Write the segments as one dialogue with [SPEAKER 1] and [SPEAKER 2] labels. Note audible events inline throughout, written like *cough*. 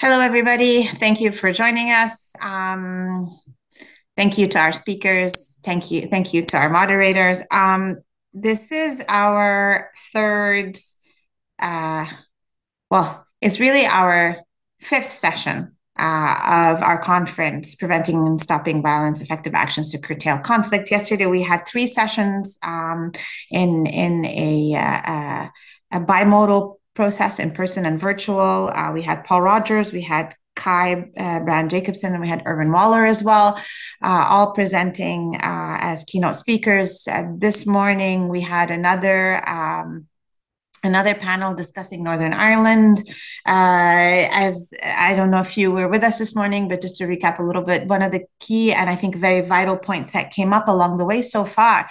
[SPEAKER 1] Hello, everybody. Thank you for joining us. Um, thank you to our speakers. Thank you. Thank you to our moderators. Um, this is our third, uh, well, it's really our fifth session uh, of our conference, Preventing and Stopping Violence, Effective Actions to Curtail Conflict. Yesterday, we had three sessions um, in, in a, uh, a bimodal process in person and virtual. Uh, we had Paul Rogers, we had Kai uh, Brand Jacobson, and we had Irvin Waller as well, uh, all presenting uh, as keynote speakers. This morning, we had another. Um, another panel discussing Northern Ireland. Uh, as I don't know if you were with us this morning, but just to recap a little bit, one of the key and I think very vital points that came up along the way so far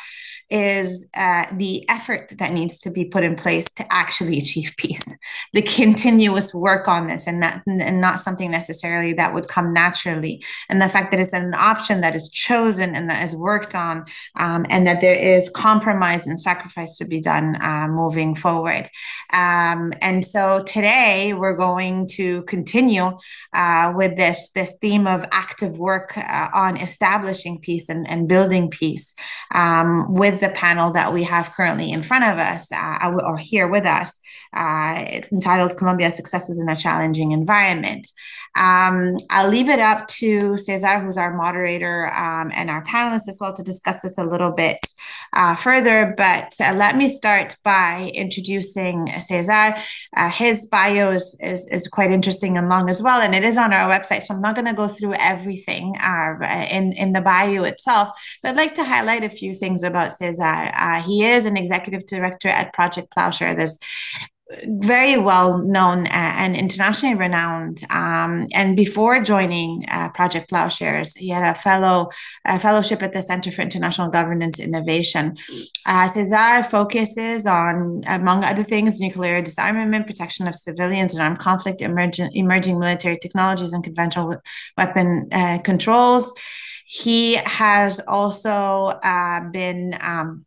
[SPEAKER 1] is uh, the effort that needs to be put in place to actually achieve *laughs* peace, the continuous work on this, and not and not something necessarily that would come naturally, and the fact that it's an option that is chosen and that is worked on, um, and that there is compromise and sacrifice to be done uh, moving forward. Um, and so today we're going to continue uh, with this this theme of active work uh, on establishing peace and, and building peace um, with the panel that we have currently in front of us uh, or here with us, uh, entitled Colombia Successes in a Challenging Environment. Um, I'll leave it up to Cesar, who's our moderator um, and our panelist as well, to discuss this a little bit uh, further. But uh, let me start by introducing Cesar. Uh, his bio is, is, is, quite interesting and long as well, and it is on our website. So I'm not going to go through everything uh, in, in the bio itself, but I'd like to highlight a few things about Cesar. Uh, he is an executive director at Project Plowshare. There's very well known and internationally renowned. Um, and before joining uh, Project Plowshares, he had a fellow a fellowship at the Center for International Governance Innovation. Uh, Cesar focuses on, among other things, nuclear disarmament, protection of civilians and armed conflict, emerging, emerging military technologies, and conventional weapon uh, controls. He has also uh, been um,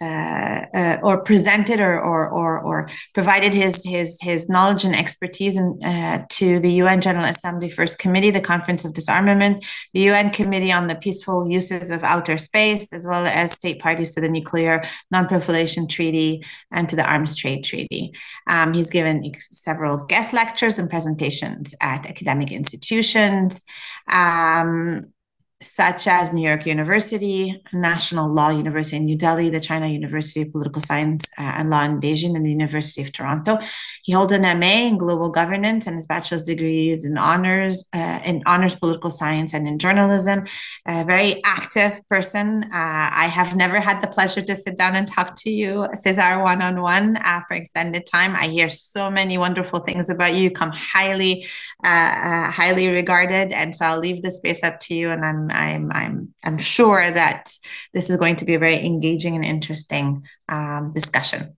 [SPEAKER 1] uh, uh, or presented or, or, or, or, provided his, his, his knowledge and expertise in, uh, to the UN General Assembly First Committee, the Conference of Disarmament, the UN Committee on the Peaceful Uses of Outer Space, as well as state parties to the Nuclear Non-Proliferation Treaty and to the Arms Trade Treaty. Um, he's given several guest lectures and presentations at academic institutions. Um, such as New York University, National Law University in New Delhi, the China University of Political Science uh, and Law in Beijing, and the University of Toronto. He holds an MA in global governance and his bachelor's degrees in honors uh, in honors political science and in journalism. A very active person. Uh, I have never had the pleasure to sit down and talk to you, Cesar, one on one for extended time. I hear so many wonderful things about you. You come highly, uh, uh, highly regarded, and so I'll leave the space up to you, and I'm I'm I'm I'm sure that this is going to be a very engaging and interesting um, discussion.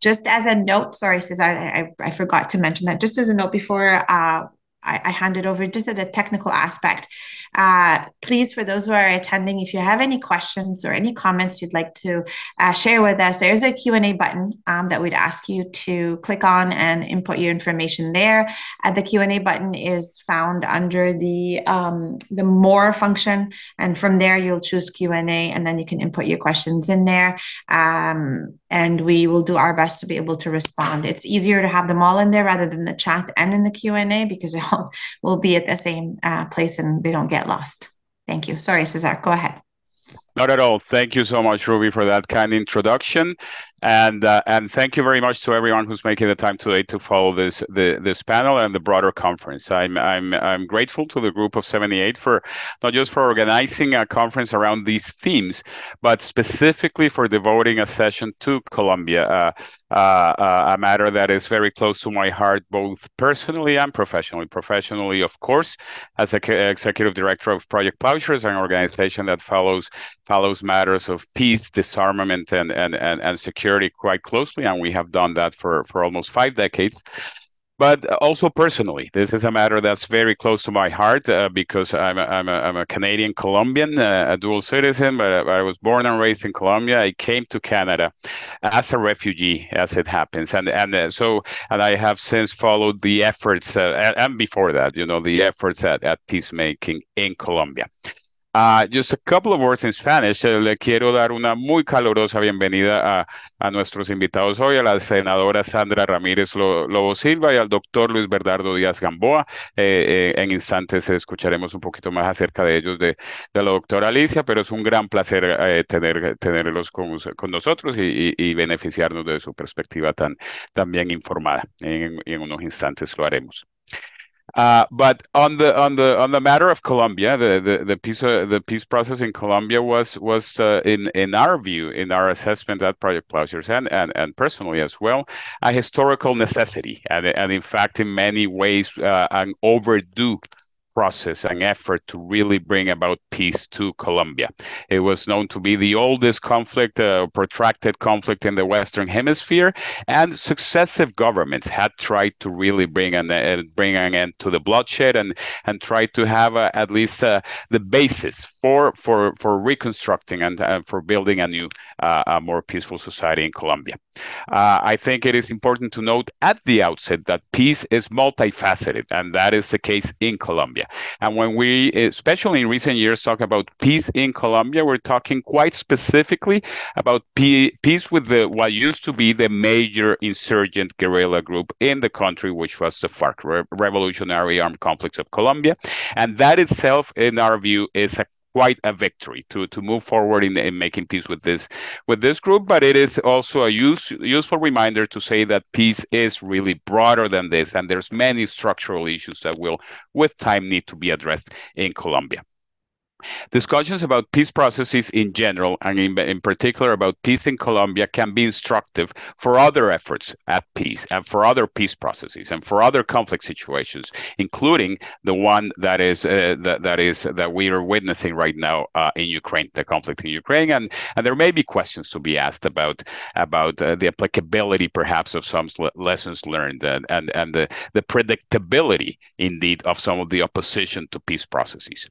[SPEAKER 1] Just as a note, sorry, Cesar, I, I, I, forgot to mention that. Just as a note before uh, I, I hand it over, just as a technical aspect, uh, please, for those who are attending, if you have any questions or any comments you'd like to uh, share with us, there's a Q&A button um, that we'd ask you to click on and input your information there. Uh, the Q&A button is found under the, um, the More function, and from there you'll choose Q&A, and then you can input your questions in there, um, and we will do our best to be able to respond. It's easier to have them all in there rather than the chat and in the Q&A because they all *laughs* will be at the same uh, place and they don't get lost. Thank you. Sorry, Cesar, go ahead.
[SPEAKER 2] Not at all. Thank you so much, Ruby, for that kind introduction, and uh, and thank you very much to everyone who's making the time today to follow this the, this panel and the broader conference. I'm I'm I'm grateful to the group of 78 for not just for organizing a conference around these themes, but specifically for devoting a session to Colombia. Uh, uh, uh, a matter that is very close to my heart, both personally and professionally. Professionally, of course, as a executive director of Project Plowshares, an organization that follows follows matters of peace, disarmament, and and and, and security quite closely, and we have done that for for almost five decades but also personally. This is a matter that's very close to my heart uh, because I'm a, I'm, a, I'm a Canadian Colombian, uh, a dual citizen, but I was born and raised in Colombia. I came to Canada as a refugee, as it happens, and and uh, so and I have since followed the efforts, uh, and, and before that, you know, the efforts at, at peacemaking in Colombia. Uh, just a couple of words in Spanish. Eh, le quiero dar una muy calurosa bienvenida a, a, nuestros invitados hoy, a la senadora Sandra Ramírez Lobo Silva y al doctor Luis Bernardo Díaz Gamboa. Eh, eh, en instantes escucharemos un poquito más acerca de ellos de, de la doctora Alicia, pero es un gran placer eh, tener, tenerlos con, con nosotros y, beneficiarnos de su perspectiva tan, tan bien informada. En, en unos instantes lo haremos. Uh, but on the on the on the matter of Colombia, the the, the peace uh, the peace process in Colombia was was uh, in in our view, in our assessment at Project Plowshares and, and and personally as well, a historical necessity, and and in fact, in many ways, uh, an overdue process and effort to really bring about peace to Colombia. It was known to be the oldest conflict, uh, protracted conflict in the Western Hemisphere, and successive governments had tried to really bring an uh, bring an end to the bloodshed and and try to have uh, at least uh, the basis for for for reconstructing and uh, for building a new, uh, a more peaceful society in Colombia. Uh, I think it is important to note at the outset that peace is multifaceted, and that is the case in Colombia. Colombia. And when we, especially in recent years, talk about peace in Colombia, we're talking quite specifically about peace with the what used to be the major insurgent guerrilla group in the country, which was the FARC, Re Revolutionary Armed Conflicts of Colombia. And that itself, in our view, is a quite a victory to to move forward in, in making peace with this with this group but it is also a use, useful reminder to say that peace is really broader than this and there's many structural issues that will with time need to be addressed in colombia Discussions about peace processes in general, and in, in, particular about peace in Colombia, can be instructive for other efforts at peace and for other peace processes and for other conflict situations, including the one that is uh, that, that is that we are witnessing right now uh, in Ukraine, the conflict in Ukraine, and and there may be questions to be asked about about uh, the applicability, perhaps, of some lessons learned and and and the the predictability, indeed, of some of the opposition to peace processes.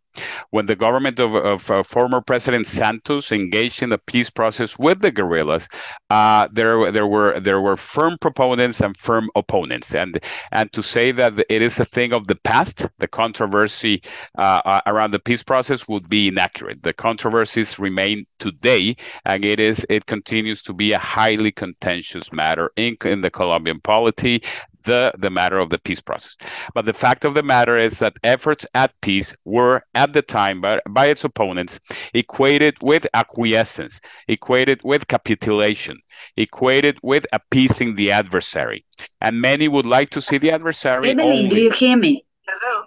[SPEAKER 2] When the government government of, of uh, former President Santos engaged in the peace process with the guerrillas, uh, there there were there were firm proponents and firm opponents, and and to say that it is a thing of the past, the controversy uh, uh, around the peace process would be inaccurate. The controversies remain today, and it is it continues to be a highly contentious matter in in the Colombian polity the, the matter of the peace process. But the fact of the matter is that efforts at peace were, at the time, by, by its opponents, equated with acquiescence, equated with capitulation, equated with appeasing the adversary. And many would like to see the adversary.
[SPEAKER 3] Evelyn,
[SPEAKER 2] only...
[SPEAKER 3] do you hear me? Hello.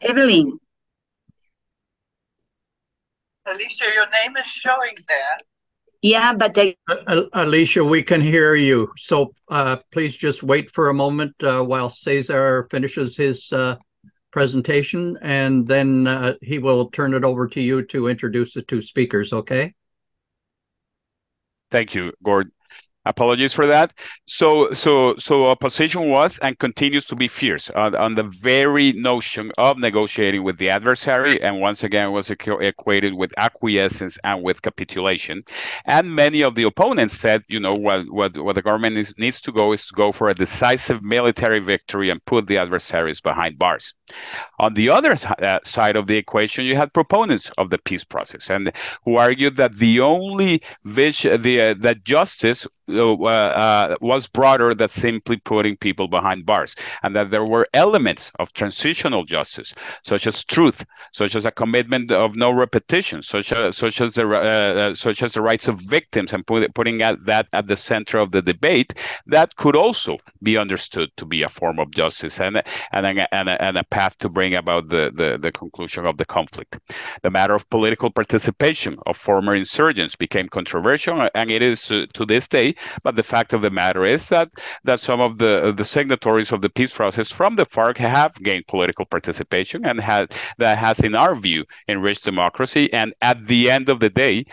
[SPEAKER 3] Evelyn.
[SPEAKER 4] Alicia, your name is showing there.
[SPEAKER 3] Yeah, but they...
[SPEAKER 5] Uh, Alicia, we can hear you. So uh, please just wait for a moment uh, while Cesar finishes his uh, presentation, and then uh, he will turn it over to you to introduce the two speakers, okay?
[SPEAKER 2] Thank you, Gord. Apologies for that. So, so, so opposition was and continues to be fierce on, on, the very notion of negotiating with the adversary, and once again was equated with acquiescence and with capitulation. And many of the opponents said, you know, what what, what the government is, needs to go is to go for a decisive military victory and put the adversaries behind bars. On the other uh, side of the equation, you had proponents of the peace process, and who argued that the only vision, the uh, that justice uh, uh, was broader than simply putting people behind bars, and that there were elements of transitional justice, such as truth, such as a commitment of no repetition, such as such as the uh, uh such as the rights of victims, and put, putting at, that at the center of the debate, that could also be understood to be a form of justice and and a, and a, and a path to bring about the, the the conclusion of the conflict. The matter of political participation of former insurgents became controversial, and it is uh, to this day but the fact of the matter is that that some of the the signatories of the peace process from the FARC have gained political participation and that has, in our view, enriched democracy. And at the end of the day,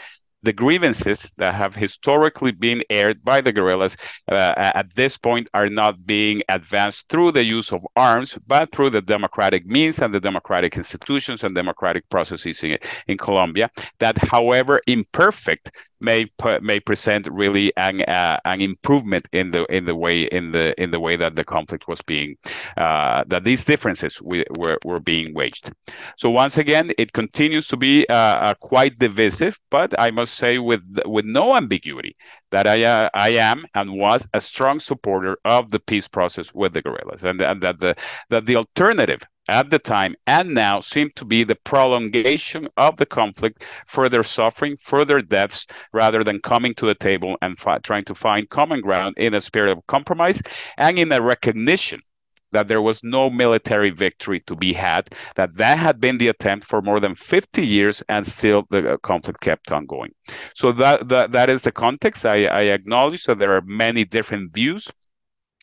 [SPEAKER 2] the grievances that have historically been aired by the guerrillas uh, at this point are not being advanced through the use of arms, but through the democratic means and the democratic institutions and democratic processes in, in Colombia. That, however imperfect, may may present really an uh, an improvement in the in the way in the in the way that the conflict was being uh, that these differences we, were were being waged. So once again, it continues to be uh, quite divisive, but I must say with with no ambiguity that I uh, I am and was a strong supporter of the peace process with the guerrillas, and, and that the that the alternative at the time and now seem to be the prolongation of the conflict, further suffering, further deaths, rather than coming to the table and trying to find common ground in a spirit of compromise and in a recognition that there was no military victory to be had, that that had been the attempt for more than 50 years and still the uh, conflict kept on going. So that, that, that is the context. I, I acknowledge that there are many different views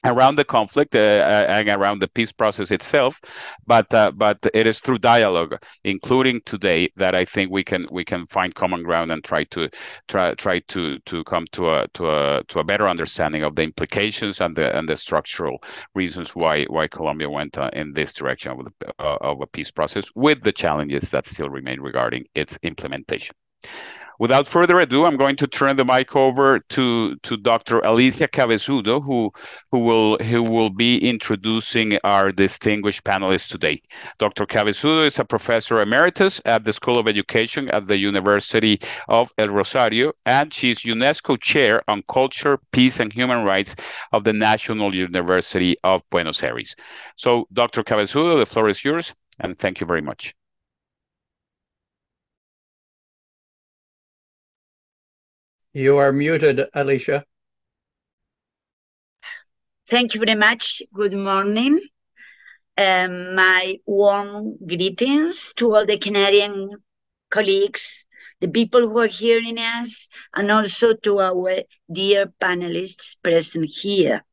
[SPEAKER 2] around the conflict uh, uh, and around the peace process itself but uh, but it is through dialogue including today that i think we can we can find common ground and try to try try to to come to a to a to a better understanding of the implications and the and the structural reasons why why colombia went uh, in this direction of, the, uh, of a peace process with the challenges that still remain regarding its implementation Without further ado, I'm going to turn the mic over to, to Dr. Alicia Cabezudo, who, who, will, who will be introducing our distinguished panelists today. Dr. Cabezudo is a professor emeritus at the School of Education at the University of El Rosario, and she's UNESCO Chair on Culture, Peace, and Human Rights of the National University of Buenos Aires. So, Dr. Cabezudo, the floor is yours, and thank you very much.
[SPEAKER 5] You are muted, Alicia.
[SPEAKER 3] Thank you very much. Good morning. Um, my warm greetings to all the Canadian colleagues, the people who are hearing us, and also to our dear panelists present here.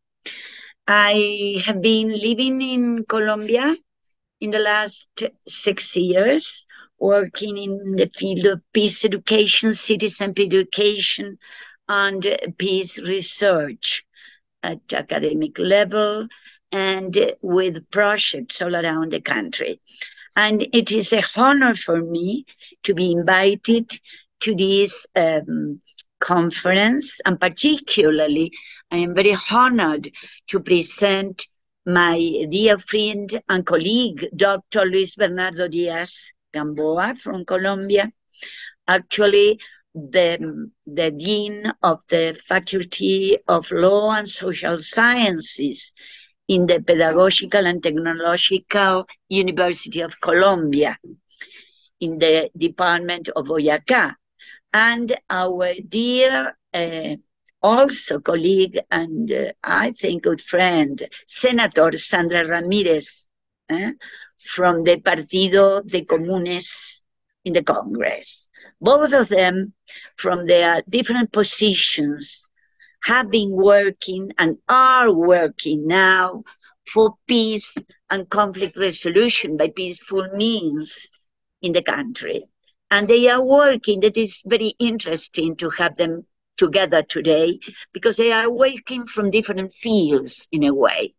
[SPEAKER 3] I have been living in Colombia in the last six years working in the field of peace education, citizen education, and peace research at academic level and with projects all around the country. And it is a honor for me to be invited to this um, conference, and particularly, I am very honored to present my dear friend and colleague, Dr. Luis Bernardo Diaz, Gamboa from Colombia. Actually, the, the dean of the Faculty of Law and Social Sciences in the Pedagogical and Technological University of Colombia in the Department of Boyacá. And our dear uh, also colleague and uh, I think good friend, Senator Sandra Ramirez, eh, from the Partido de Comunes in the Congress. Both of them, from their different positions, have been working and are working now for peace and conflict resolution by peaceful means in the country. And they are working, that is very interesting to have them together today because they are working from different fields in a way.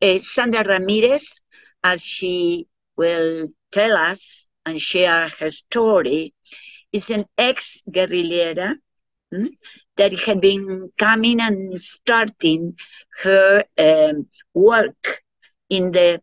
[SPEAKER 3] Uh, Sandra Ramirez as she will tell us and share her story, is an ex guerrillera hmm, that had been coming and starting her um, work in the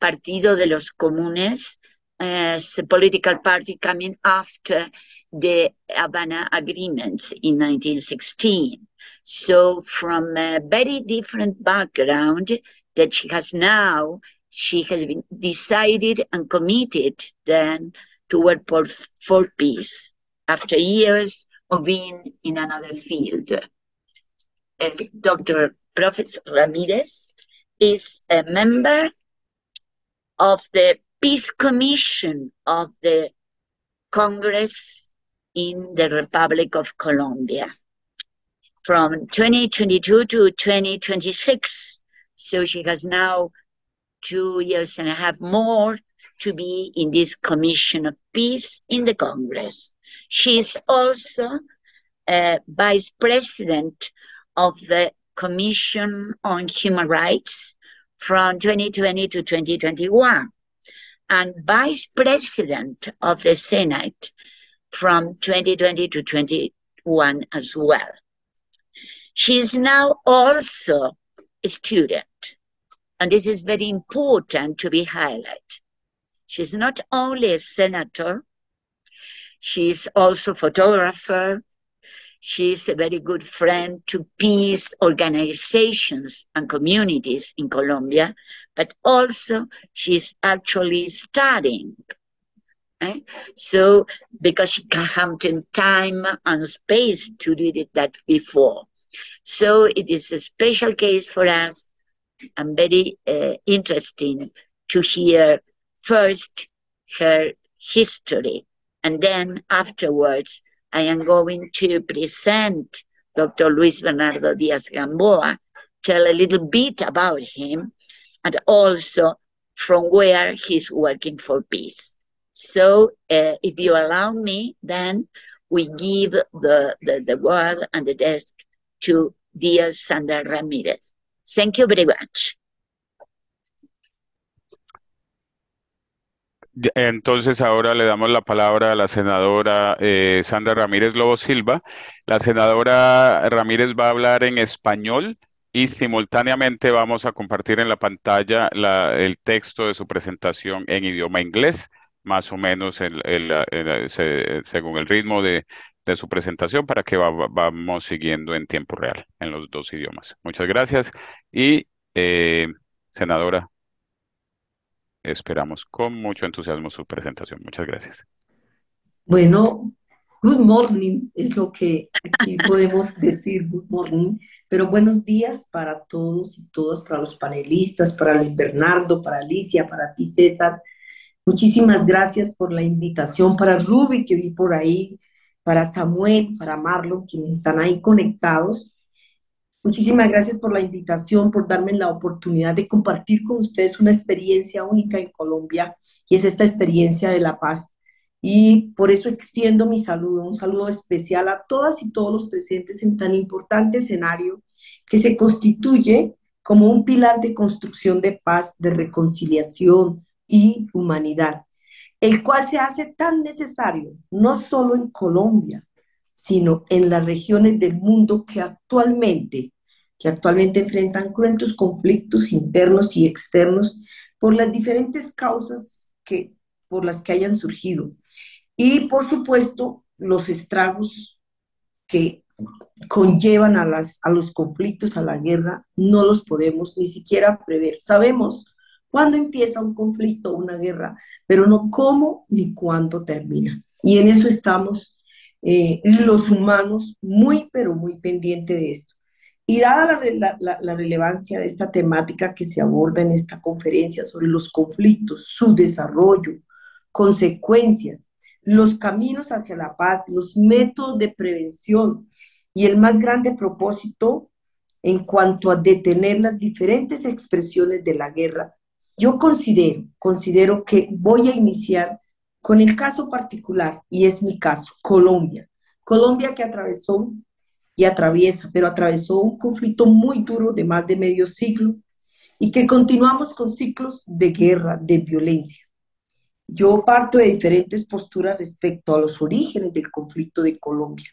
[SPEAKER 3] Partido de los Comunes as a political party coming after the Havana agreements in 1916. So, from a very different background that she has now, she has been decided and committed then to work for, for peace after years of being in another field. Uh, Dr. Professor Ramirez is a member of the Peace Commission of the Congress in the Republic of Colombia from 2022 to 2026. So she has now two years and a half more to be in this Commission of Peace in the Congress. She is also uh, vice president of the Commission on Human Rights from 2020 to 2021 and vice president of the Senate from 2020 to 21 as well. She is now also a student, and this is very important to be highlighted. She's not only a senator, she's also photographer, she's a very good friend to peace organizations and communities in Colombia, but also she's actually studying. Eh? So, because she can't time and space to do that before. So, it is a special case for us and very uh, interesting to hear first her history and then afterwards I am going to present Dr. Luis Bernardo Diaz Gamboa, tell a little bit about him, and also from where he's working for peace. So, uh, if you allow me, then we give the, the, the word and the desk to Diaz Sandra Ramirez. Thank you very much.
[SPEAKER 2] Entonces ahora le damos la palabra a la senadora eh, Sandra Ramírez Lobo Silva. La senadora Ramírez va a hablar en español y simultáneamente vamos a compartir en la pantalla el texto de su presentación en idioma inglés, más o menos según el ritmo de, su presentación para que vamos siguiendo en tiempo real en los dos idiomas. Muchas gracias y eh, senadora. Esperamos con mucho entusiasmo su presentación. Muchas gracias.
[SPEAKER 6] Bueno, good morning es lo que aquí podemos decir, good morning, pero buenos días para todos y todas, para los panelistas, para Luis Bernardo, para Alicia, para ti César. Muchísimas gracias por la invitación, para Ruby que vi por ahí, para Samuel, para Marlon, quienes están ahí conectados. Muchísimas gracias por la invitación, por darme la oportunidad de compartir con ustedes una experiencia única en Colombia y es esta experiencia de la paz. Y por eso extiendo mi saludo, un saludo especial a todas y todos los presentes en tan importante escenario que se constituye como un pilar de construcción de paz, de reconciliación y humanidad, el cual se hace tan necesario no solo en Colombia, sino en las regiones del mundo que actualmente que actualmente enfrentan cruentos conflictos internos y externos por las diferentes causas que, por las que hayan surgido. Y por supuesto, los estragos que conllevan a, las, a los conflictos, a la guerra, no los podemos ni siquiera prever. Sabemos cuándo empieza un conflicto una guerra, pero no cómo ni cuándo termina. Y en eso estamos eh, los humanos muy, pero muy pendientes de esto. Y dada la, relevancia de esta temática que se aborda en esta conferencia sobre los conflictos, su desarrollo, consecuencias, los caminos hacia la paz, los métodos de prevención y el más grande propósito en cuanto a detener las diferentes expresiones de la guerra, yo considero, considero que voy a iniciar con el caso particular, y es mi caso, Colombia. Colombia que atravesó y atraviesa, pero atravesó un conflicto muy duro de más de medio siglo y que continuamos con ciclos de guerra, de violencia. Yo parto de diferentes posturas respecto a los orígenes del conflicto de Colombia.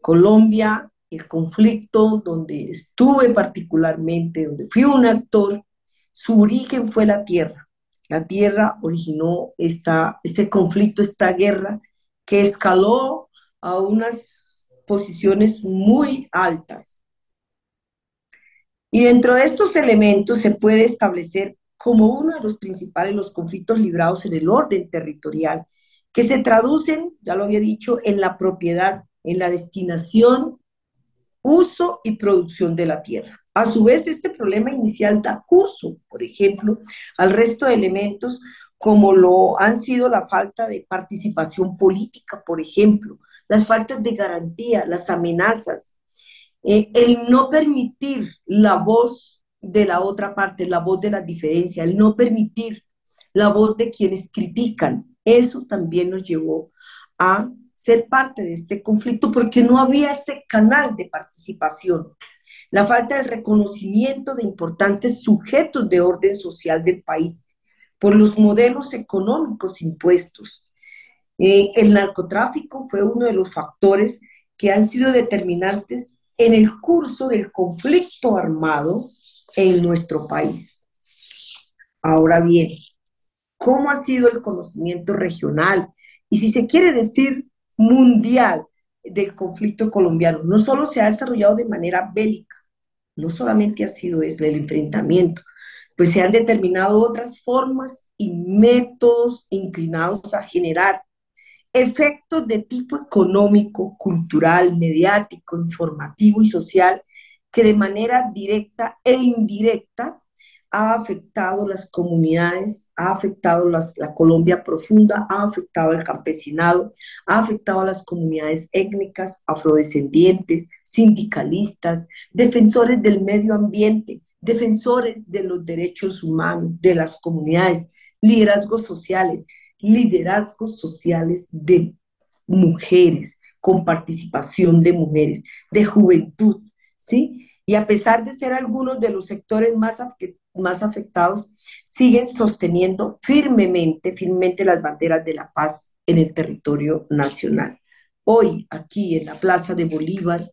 [SPEAKER 6] Colombia, el conflicto donde estuve particularmente, donde fui un actor, su origen fue la tierra. La tierra originó esta, este conflicto, esta guerra que escaló a unas posiciones muy altas. Y dentro de estos elementos se puede establecer como uno de los principales los conflictos librados en el orden territorial, que se traducen, ya lo había dicho, en la propiedad, en la destinación, uso y producción de la tierra. A su vez, este problema inicial da curso, por ejemplo, al resto de elementos como lo han sido la falta de participación política, por ejemplo, las faltas de garantía, las amenazas, eh, el no permitir la voz de la otra parte, la voz de la diferencia, el no permitir la voz de quienes critican. Eso también nos llevó a ser parte de este conflicto porque no había ese canal de participación. La falta de reconocimiento de importantes sujetos de orden social del país por los modelos económicos impuestos. Eh, el narcotráfico fue uno de los factores que han sido determinantes en el curso del conflicto armado en nuestro país. Ahora bien, ¿cómo ha sido el conocimiento regional y si se quiere decir mundial del conflicto colombiano? No solo se ha desarrollado de manera bélica, no solamente ha sido ese el enfrentamiento, pues se han determinado otras formas y métodos inclinados a generar efectos de tipo económico, cultural, mediático, informativo y social que de manera directa e indirecta ha afectado las comunidades, ha afectado las, la Colombia profunda, ha afectado el campesinado, ha afectado a las comunidades étnicas, afrodescendientes, sindicalistas, defensores del medio ambiente, defensores de los derechos humanos, de las comunidades, liderazgos sociales, liderazgos sociales de mujeres, con participación de mujeres, de juventud, ¿sí? Y a pesar de ser algunos de los sectores más, más afectados, siguen sosteniendo firmemente, firmemente las banderas de la paz en el territorio nacional. Hoy, aquí en la Plaza de Bolívar,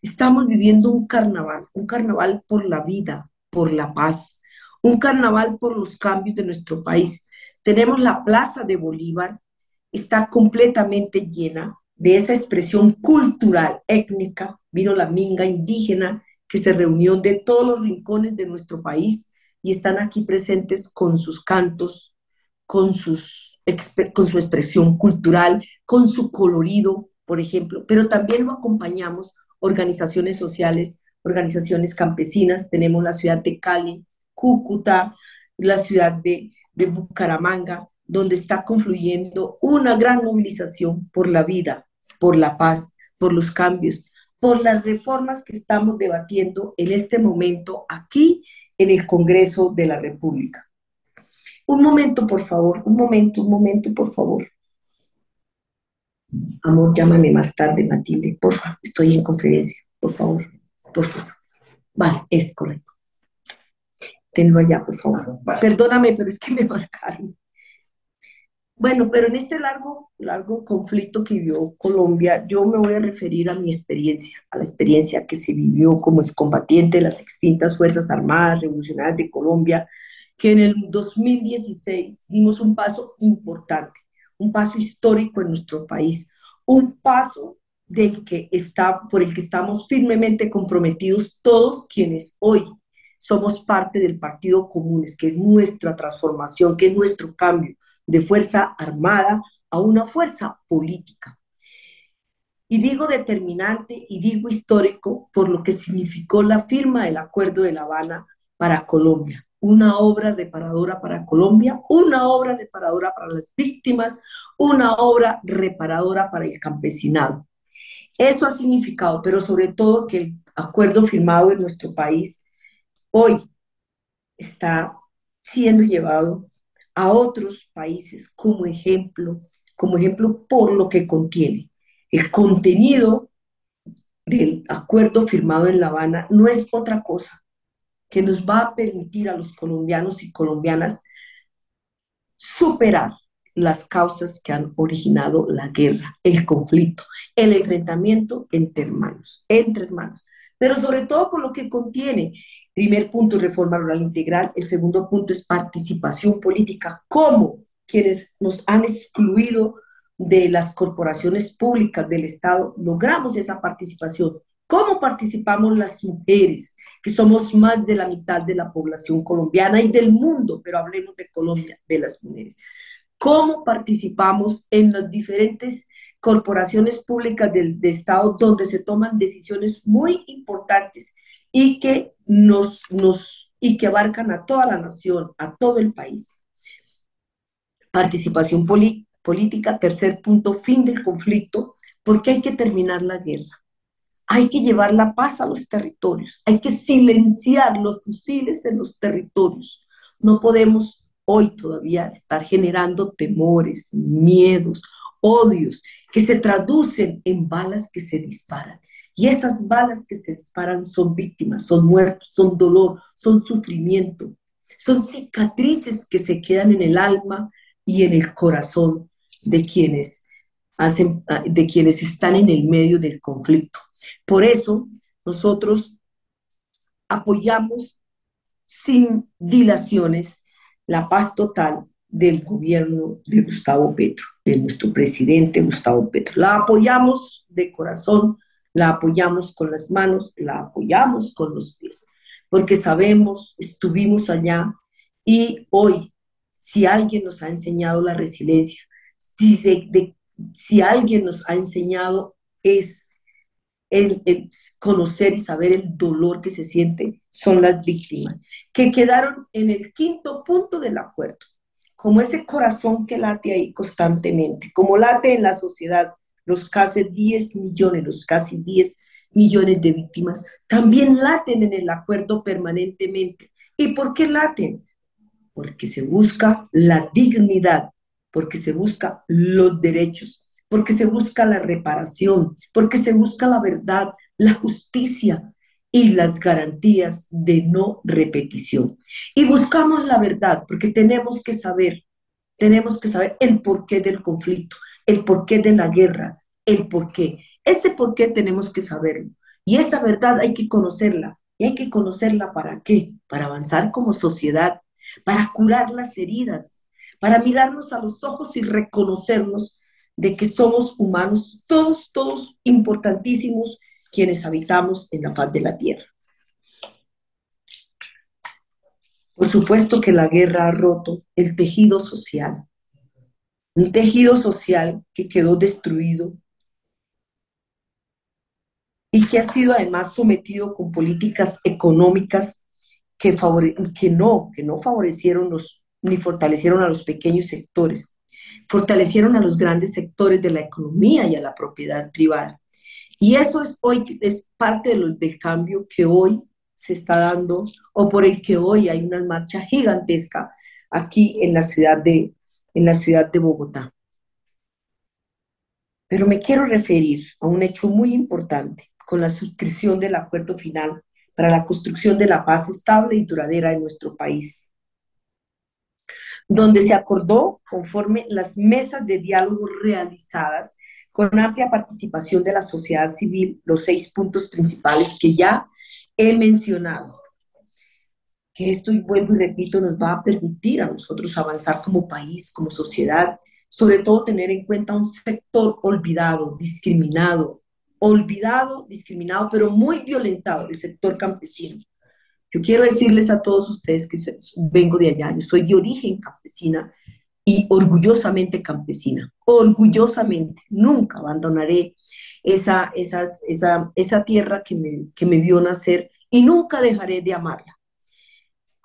[SPEAKER 6] estamos viviendo un carnaval, un carnaval por la vida, por la paz, un carnaval por los cambios de nuestro país. Tenemos la Plaza de Bolívar, está completamente llena de esa expresión cultural, étnica, vino la minga indígena que se reunió de todos los rincones de nuestro país y están aquí presentes con sus cantos, con, sus, con su expresión cultural, con su colorido, por ejemplo, pero también lo acompañamos organizaciones sociales, organizaciones campesinas, tenemos la ciudad de Cali, Cúcuta, la ciudad de, de Bucaramanga, donde está confluyendo una gran movilización por la vida, por la paz, por los cambios, por las reformas que estamos debatiendo en este momento aquí en el Congreso de la República. Un momento, por favor, un momento, un momento, por favor. Amor, llámame más tarde, Matilde, por favor, estoy en conferencia, por favor, por favor. Vale, es correcto. Tenlo allá, por favor. Perdóname, pero es que me marcaron. Bueno, pero en este largo, largo conflicto que vivió Colombia, yo me voy a referir a mi experiencia, a la experiencia que se vivió como excombatiente de las extintas Fuerzas Armadas Revolucionarias de Colombia, que en el 2016 dimos un paso importante, un paso histórico en nuestro país, un paso del que está, por el que estamos firmemente comprometidos todos quienes hoy somos parte del Partido Comunes, que es nuestra transformación, que es nuestro cambio de fuerza armada a una fuerza política. Y digo determinante y digo histórico por lo que significó la firma del Acuerdo de La Habana para Colombia. Una obra reparadora para Colombia, una obra reparadora para las víctimas, una obra reparadora para el campesinado. Eso ha significado, pero sobre todo que el acuerdo firmado en nuestro país hoy está siendo llevado a otros países como ejemplo, como ejemplo por lo que contiene. El contenido del acuerdo firmado en La Habana no es otra cosa que nos va a permitir a los colombianos y colombianas superar las causas que han originado la guerra, el conflicto, el enfrentamiento entre hermanos, entre hermanos, pero sobre todo por lo que contiene Primer punto, reforma rural integral. El segundo punto es participación política. ¿Cómo quienes nos han excluido de las corporaciones públicas del Estado logramos esa participación? ¿Cómo participamos las mujeres, que somos más de la mitad de la población colombiana y del mundo, pero hablemos de Colombia, de las mujeres? ¿Cómo participamos en las diferentes corporaciones públicas del de Estado donde se toman decisiones muy importantes y que nos, nos, y que abarcan a toda la nación, a todo el país. Participación política, tercer punto, fin del conflicto, porque hay que terminar la guerra. Hay que llevar la paz a los territorios, hay que silenciar los fusiles en los territorios. No podemos hoy todavía estar generando temores, miedos, odios, que se traducen en balas que se disparan. Y esas balas que se disparan son víctimas, son muertos, son dolor, son sufrimiento, son cicatrices que se quedan en el alma y en el corazón de quienes hacen, de quienes están en el medio del conflicto. Por eso nosotros apoyamos sin dilaciones la paz total del gobierno de Gustavo Petro, de nuestro presidente Gustavo Petro. La apoyamos de corazón, la apoyamos con las manos, la apoyamos con los pies, porque sabemos, estuvimos allá y hoy, si alguien nos ha enseñado la resiliencia, si, si alguien nos ha enseñado es el, conocer y saber el dolor que se siente, son las víctimas, que quedaron en el quinto punto del acuerdo, como ese corazón que late ahí constantemente, como late en la sociedad los casi 10 millones, los casi 10 millones de víctimas, también laten en el acuerdo permanentemente. ¿Y por qué laten? Porque se busca la dignidad, porque se busca los derechos, porque se busca la reparación, porque se busca la verdad, la justicia y las garantías de no repetición. Y buscamos la verdad porque tenemos que saber, tenemos que saber el porqué del conflicto el porqué de la guerra, el porqué. Ese porqué tenemos que saberlo. Y esa verdad hay que conocerla. ¿Y hay que conocerla para qué? Para avanzar como sociedad, para curar las heridas, para mirarnos a los ojos y reconocernos de que somos humanos, todos, todos importantísimos, quienes habitamos en la faz de la tierra. Por supuesto que la guerra ha roto el tejido social, un tejido social que quedó destruido y que ha sido además sometido con políticas económicas que, no, que no favorecieron los, ni fortalecieron a los pequeños sectores, fortalecieron a los grandes sectores de la economía y a la propiedad privada. Y eso es hoy es parte del cambio que hoy se está dando o por el que hoy hay una marcha gigantesca aquí en la ciudad de, en la ciudad de Bogotá. Pero me quiero referir a un hecho muy importante con la suscripción del acuerdo final para la construcción de la paz estable y duradera en nuestro país, donde se acordó conforme las mesas de diálogo realizadas con amplia participación de la sociedad civil los seis puntos principales que ya he mencionado que esto, y vuelvo y repito, nos va a permitir a nosotros avanzar como país, como sociedad, sobre todo tener en cuenta un sector olvidado, discriminado, olvidado, discriminado, pero muy violentado, el sector campesino. Yo quiero decirles a todos ustedes que vengo de allá, yo soy de origen campesina y orgullosamente campesina, orgullosamente, nunca abandonaré esa, esas, esa, esa tierra que me, que me vio nacer y nunca dejaré de amarla.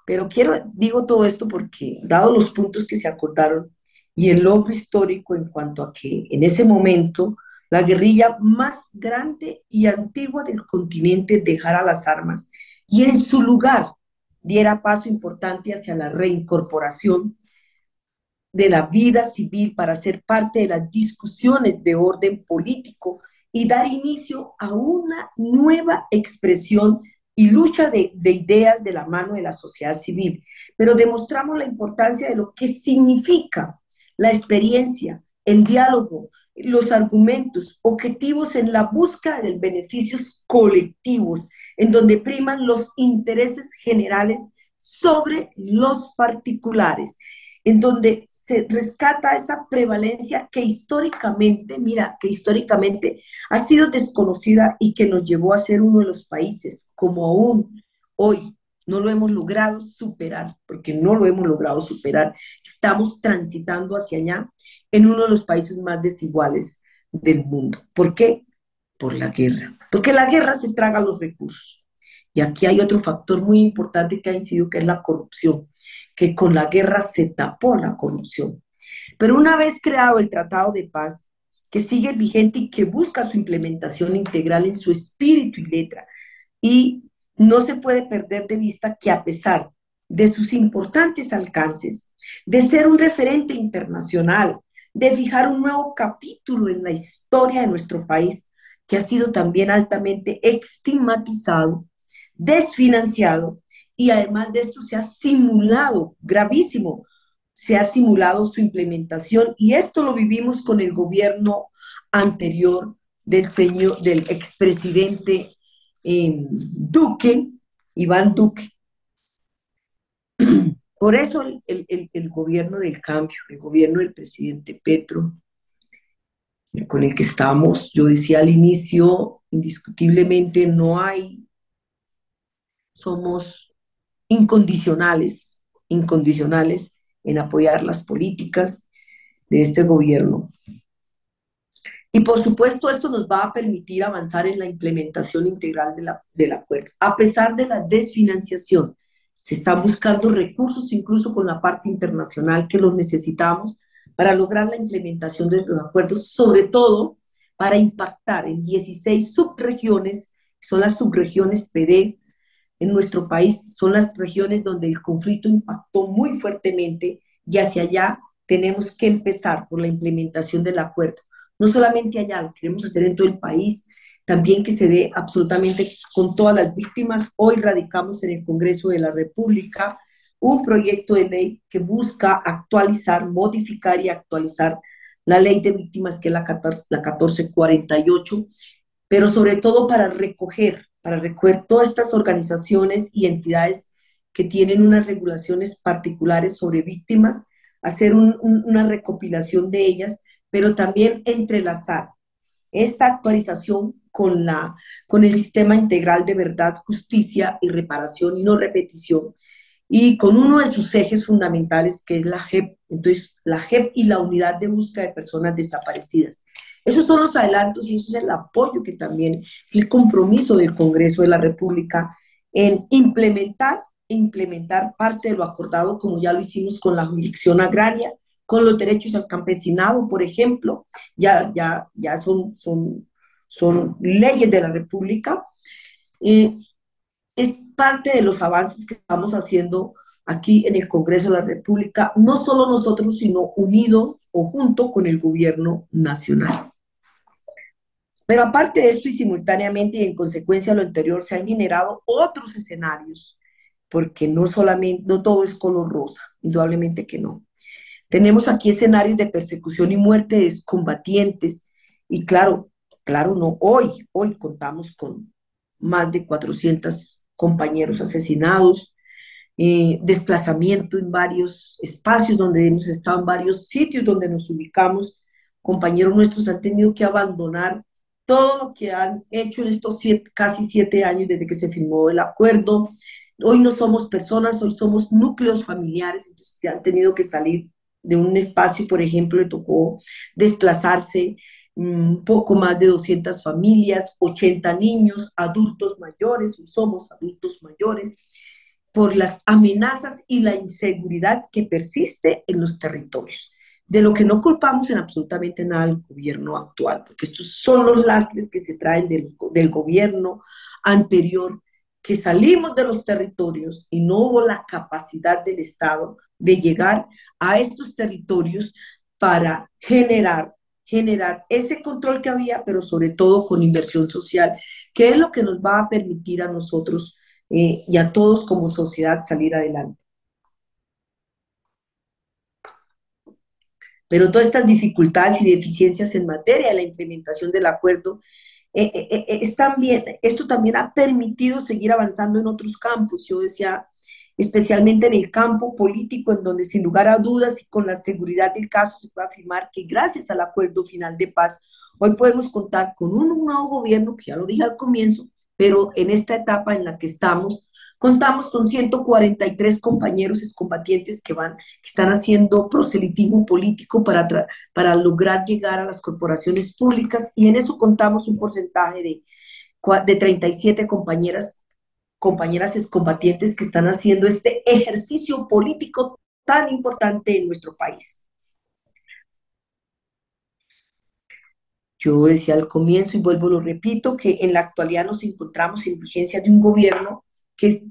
[SPEAKER 6] Pero quiero, digo todo esto porque, dado los puntos que se acordaron y el logro histórico en cuanto a que en ese momento la guerrilla más grande y antigua del continente dejara las armas y en su lugar diera paso importante hacia la reincorporación de la vida civil para ser parte de las discusiones de orden político y dar inicio a una nueva expresión y lucha de, ideas de la mano de la sociedad civil, pero demostramos la importancia de lo que significa la experiencia, el diálogo, los argumentos, objetivos en la búsqueda de beneficios colectivos, en donde priman los intereses generales sobre los particulares en donde se rescata esa prevalencia que históricamente, mira, que históricamente ha sido desconocida y que nos llevó a ser uno de los países, como aún hoy no lo hemos logrado superar, porque no lo hemos logrado superar, estamos transitando hacia allá en uno de los países más desiguales del mundo. ¿Por qué? Por la guerra. Porque la guerra se traga los recursos. Y aquí hay otro factor muy importante que ha incidido, que es la corrupción que con la guerra se tapó la corrupción. Pero una vez creado el Tratado de Paz, que sigue vigente y que busca su implementación integral en su espíritu y letra, y no se puede perder de vista que a pesar de sus importantes alcances, de ser un referente internacional, de fijar un nuevo capítulo en la historia de nuestro país que ha sido también altamente estigmatizado, desfinanciado y además de esto se ha simulado, gravísimo, se ha simulado su implementación y esto lo vivimos con el gobierno anterior del señor, del expresidente eh, Duque, Iván Duque. *clears throat* Por eso el, gobierno del cambio, el gobierno del presidente Petro, con el que estamos, yo decía al inicio, indiscutiblemente no hay, somos incondicionales, incondicionales en apoyar las políticas de este gobierno. Y por supuesto esto nos va a permitir avanzar en la implementación integral de la, del acuerdo, a pesar de la desfinanciación se están buscando recursos incluso con la parte internacional que los necesitamos para lograr la implementación de los acuerdos, sobre todo para impactar en 16 subregiones, son las subregiones PD en nuestro país, son las regiones donde el conflicto impactó muy fuertemente y hacia allá tenemos que empezar por la implementación del acuerdo. No solamente allá, lo queremos hacer en todo el país, también que se dé absolutamente con todas las víctimas. Hoy radicamos en el Congreso de la República un proyecto de ley que busca actualizar, modificar y actualizar la ley de víctimas, que es la, 14, la 1448, pero sobre todo para recoger, para recoger todas estas organizaciones y entidades que tienen unas regulaciones particulares sobre víctimas, hacer una recopilación de ellas, pero también entrelazar esta actualización con, la, con el sistema integral de verdad, justicia y reparación y no repetición, y con uno de sus ejes fundamentales que es la JEP, entonces la JEP y la unidad de búsqueda de personas desaparecidas. Esos son los adelantos y eso es el apoyo que también es el compromiso del Congreso de la República en implementar, implementar parte de lo acordado, como ya lo hicimos con la jurisdicción agraria, con los derechos al campesinado, por ejemplo, ya, ya, ya son, son son leyes de la República. y es parte de los avances que estamos haciendo aquí en el Congreso de la República, no solo nosotros, sino unidos o junto con el gobierno nacional. Pero aparte de esto y simultáneamente y en consecuencia de lo anterior, se han generado otros escenarios, porque no solamente, no todo es color rosa, indudablemente que no. Tenemos aquí escenarios de persecución y muerte de combatientes, y claro, Claro, no, hoy, hoy contamos con más de 400 compañeros asesinados, eh, desplazamiento en varios espacios donde hemos estado, en varios sitios donde nos ubicamos. Compañeros nuestros han tenido que abandonar todo lo que han hecho en estos casi siete años desde que se firmó el acuerdo. Hoy no somos personas, hoy somos núcleos familiares, entonces han tenido que salir de un espacio, por ejemplo, le tocó desplazarse un poco más de 200 familias, 80 niños, adultos mayores, somos adultos mayores, por las amenazas y la inseguridad que persiste en los territorios. De lo que no culpamos en absolutamente nada al gobierno actual, porque estos son los lastres que se traen del, del gobierno anterior, que salimos de los territorios y no hubo la capacidad del Estado de llegar a estos territorios para generar generar ese control que había, pero sobre todo con inversión social, que es lo que nos va a permitir a nosotros eh, y a todos como sociedad salir adelante. Pero todas estas dificultades y deficiencias en materia de la implementación del acuerdo eh, eh, están bien. Esto también ha permitido seguir avanzando en otros campos. Yo decía, especialmente en el campo político, en donde sin lugar a dudas y con la seguridad del caso se puede afirmar que gracias al acuerdo final de paz, hoy podemos contar con un nuevo gobierno, que ya lo dije al comienzo, pero en esta etapa en la que estamos, contamos con 143 compañeros excombatientes que van, que están haciendo proselitismo político para, para lograr llegar a las corporaciones públicas y en eso contamos un porcentaje de, de 37 compañeras compañeras excombatientes que están haciendo este ejercicio político tan importante en nuestro país. Yo decía al comienzo y vuelvo, lo repito, que en la actualidad nos encontramos en vigencia de un gobierno que,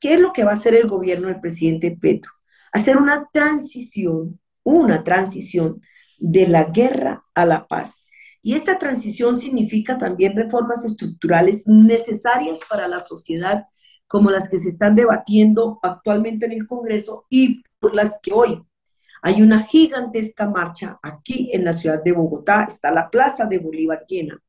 [SPEAKER 6] ¿qué es lo que va a hacer el gobierno del presidente Petro? Hacer una transición, una transición de la guerra a la paz. Y esta transición significa también reformas estructurales necesarias para la sociedad, como las que se están debatiendo actualmente en el Congreso y por las que hoy hay una gigantesca marcha aquí en la ciudad de Bogotá, está la Plaza de Bolívar llena.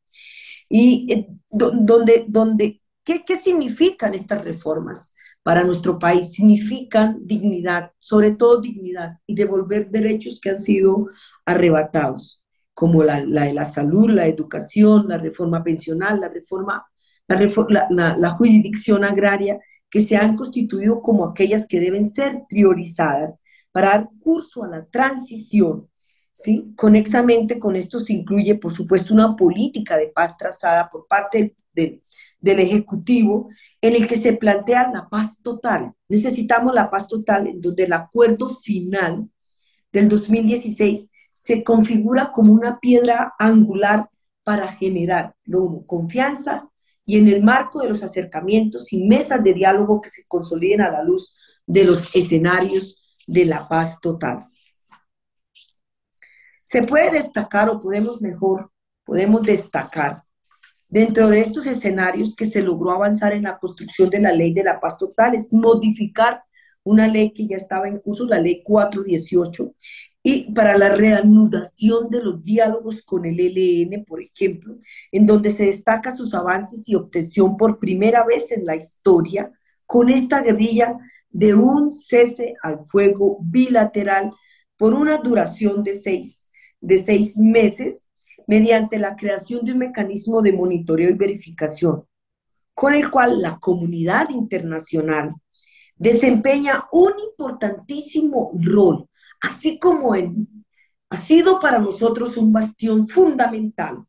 [SPEAKER 6] Y eh, donde, donde, ¿qué, ¿qué significan estas reformas? para nuestro país significan dignidad, sobre todo dignidad, y devolver derechos que han sido arrebatados, como la, de la salud, la educación, la reforma pensional, la reforma, la, la jurisdicción agraria, que se han constituido como aquellas que deben ser priorizadas para dar curso a la transición. ¿sí? Conexamente con esto se incluye, por supuesto, una política de paz trazada por parte del, del Ejecutivo en el que se plantea la paz total. Necesitamos la paz total en donde el acuerdo final del 2016 se configura como una piedra angular para generar confianza y en el marco de los acercamientos y mesas de diálogo que se consoliden a la luz de los escenarios de la paz total. Se puede destacar o podemos mejor, podemos destacar Dentro de estos escenarios que se logró avanzar en la construcción de la ley de la paz total es modificar una ley que ya estaba en curso, la ley 418, y para la reanudación de los diálogos con el ELN, por ejemplo, en donde se destaca sus avances y obtención por primera vez en la historia con esta guerrilla de un cese al fuego bilateral por una duración de seis, de seis meses mediante la creación de un mecanismo de monitoreo y verificación, con el cual la comunidad internacional desempeña un importantísimo rol, así como ha sido para nosotros un bastión fundamental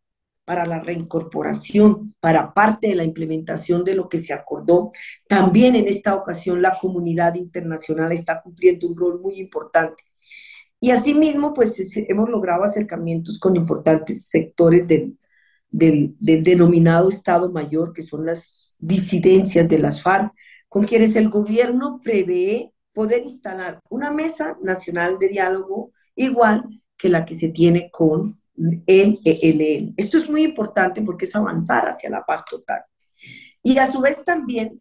[SPEAKER 6] para la reincorporación, para parte de la implementación de lo que se acordó. También en esta ocasión la comunidad internacional está cumpliendo un rol muy importante y asimismo, pues hemos logrado acercamientos con importantes sectores del, del, denominado Estado Mayor, que son las disidencias de las FARC, con quienes el gobierno prevé poder instalar una mesa nacional de diálogo igual que la que se tiene con el ELN. Esto es muy importante porque es avanzar hacia la paz total. Y a su vez también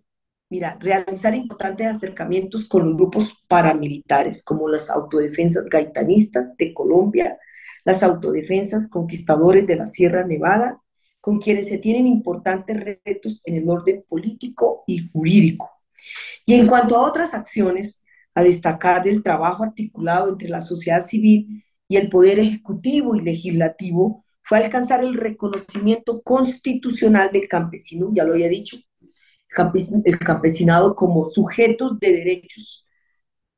[SPEAKER 6] Mira, realizar importantes acercamientos con grupos paramilitares como las autodefensas gaitanistas de Colombia, las autodefensas conquistadores de la Sierra Nevada, con quienes se tienen importantes retos en el orden político y jurídico. Y en cuanto a otras acciones, a destacar el trabajo articulado entre la sociedad civil y el poder ejecutivo y legislativo, fue alcanzar el reconocimiento constitucional del campesino, ya lo había dicho, el campesinado como sujetos de derechos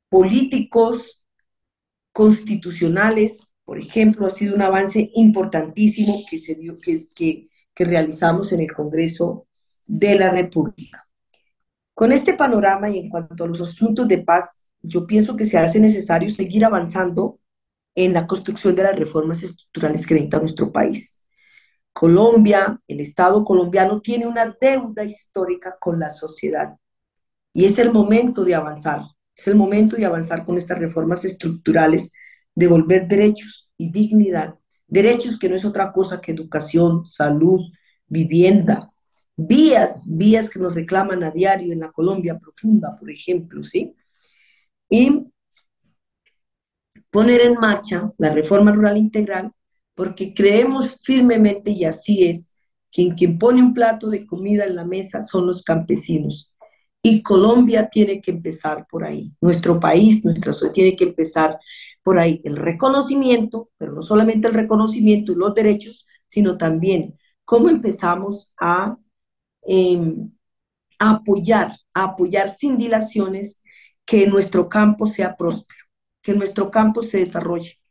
[SPEAKER 6] políticos, constitucionales, por ejemplo, ha sido un avance importantísimo que, se dio, que, que, realizamos en el Congreso de la República. Con este panorama y en cuanto a los asuntos de paz, yo pienso que se hace necesario seguir avanzando en la construcción de las reformas estructurales que necesita nuestro país. Colombia, el Estado colombiano tiene una deuda histórica con la sociedad. Y es el momento de avanzar, es el momento de avanzar con estas reformas estructurales, devolver derechos y dignidad, derechos que no es otra cosa que educación, salud, vivienda, vías, vías que nos reclaman a diario en la Colombia profunda, por ejemplo, ¿sí? Y poner en marcha la reforma rural integral porque creemos firmemente, y así es, que quien pone un plato de comida en la mesa son los campesinos. Y Colombia tiene que empezar por ahí. Nuestro país, nuestra sociedad tiene que empezar por ahí. El reconocimiento, pero no solamente el reconocimiento y los derechos, sino también cómo empezamos a, em, a apoyar, a apoyar sin dilaciones que nuestro campo sea próspero, que nuestro campo se desarrolle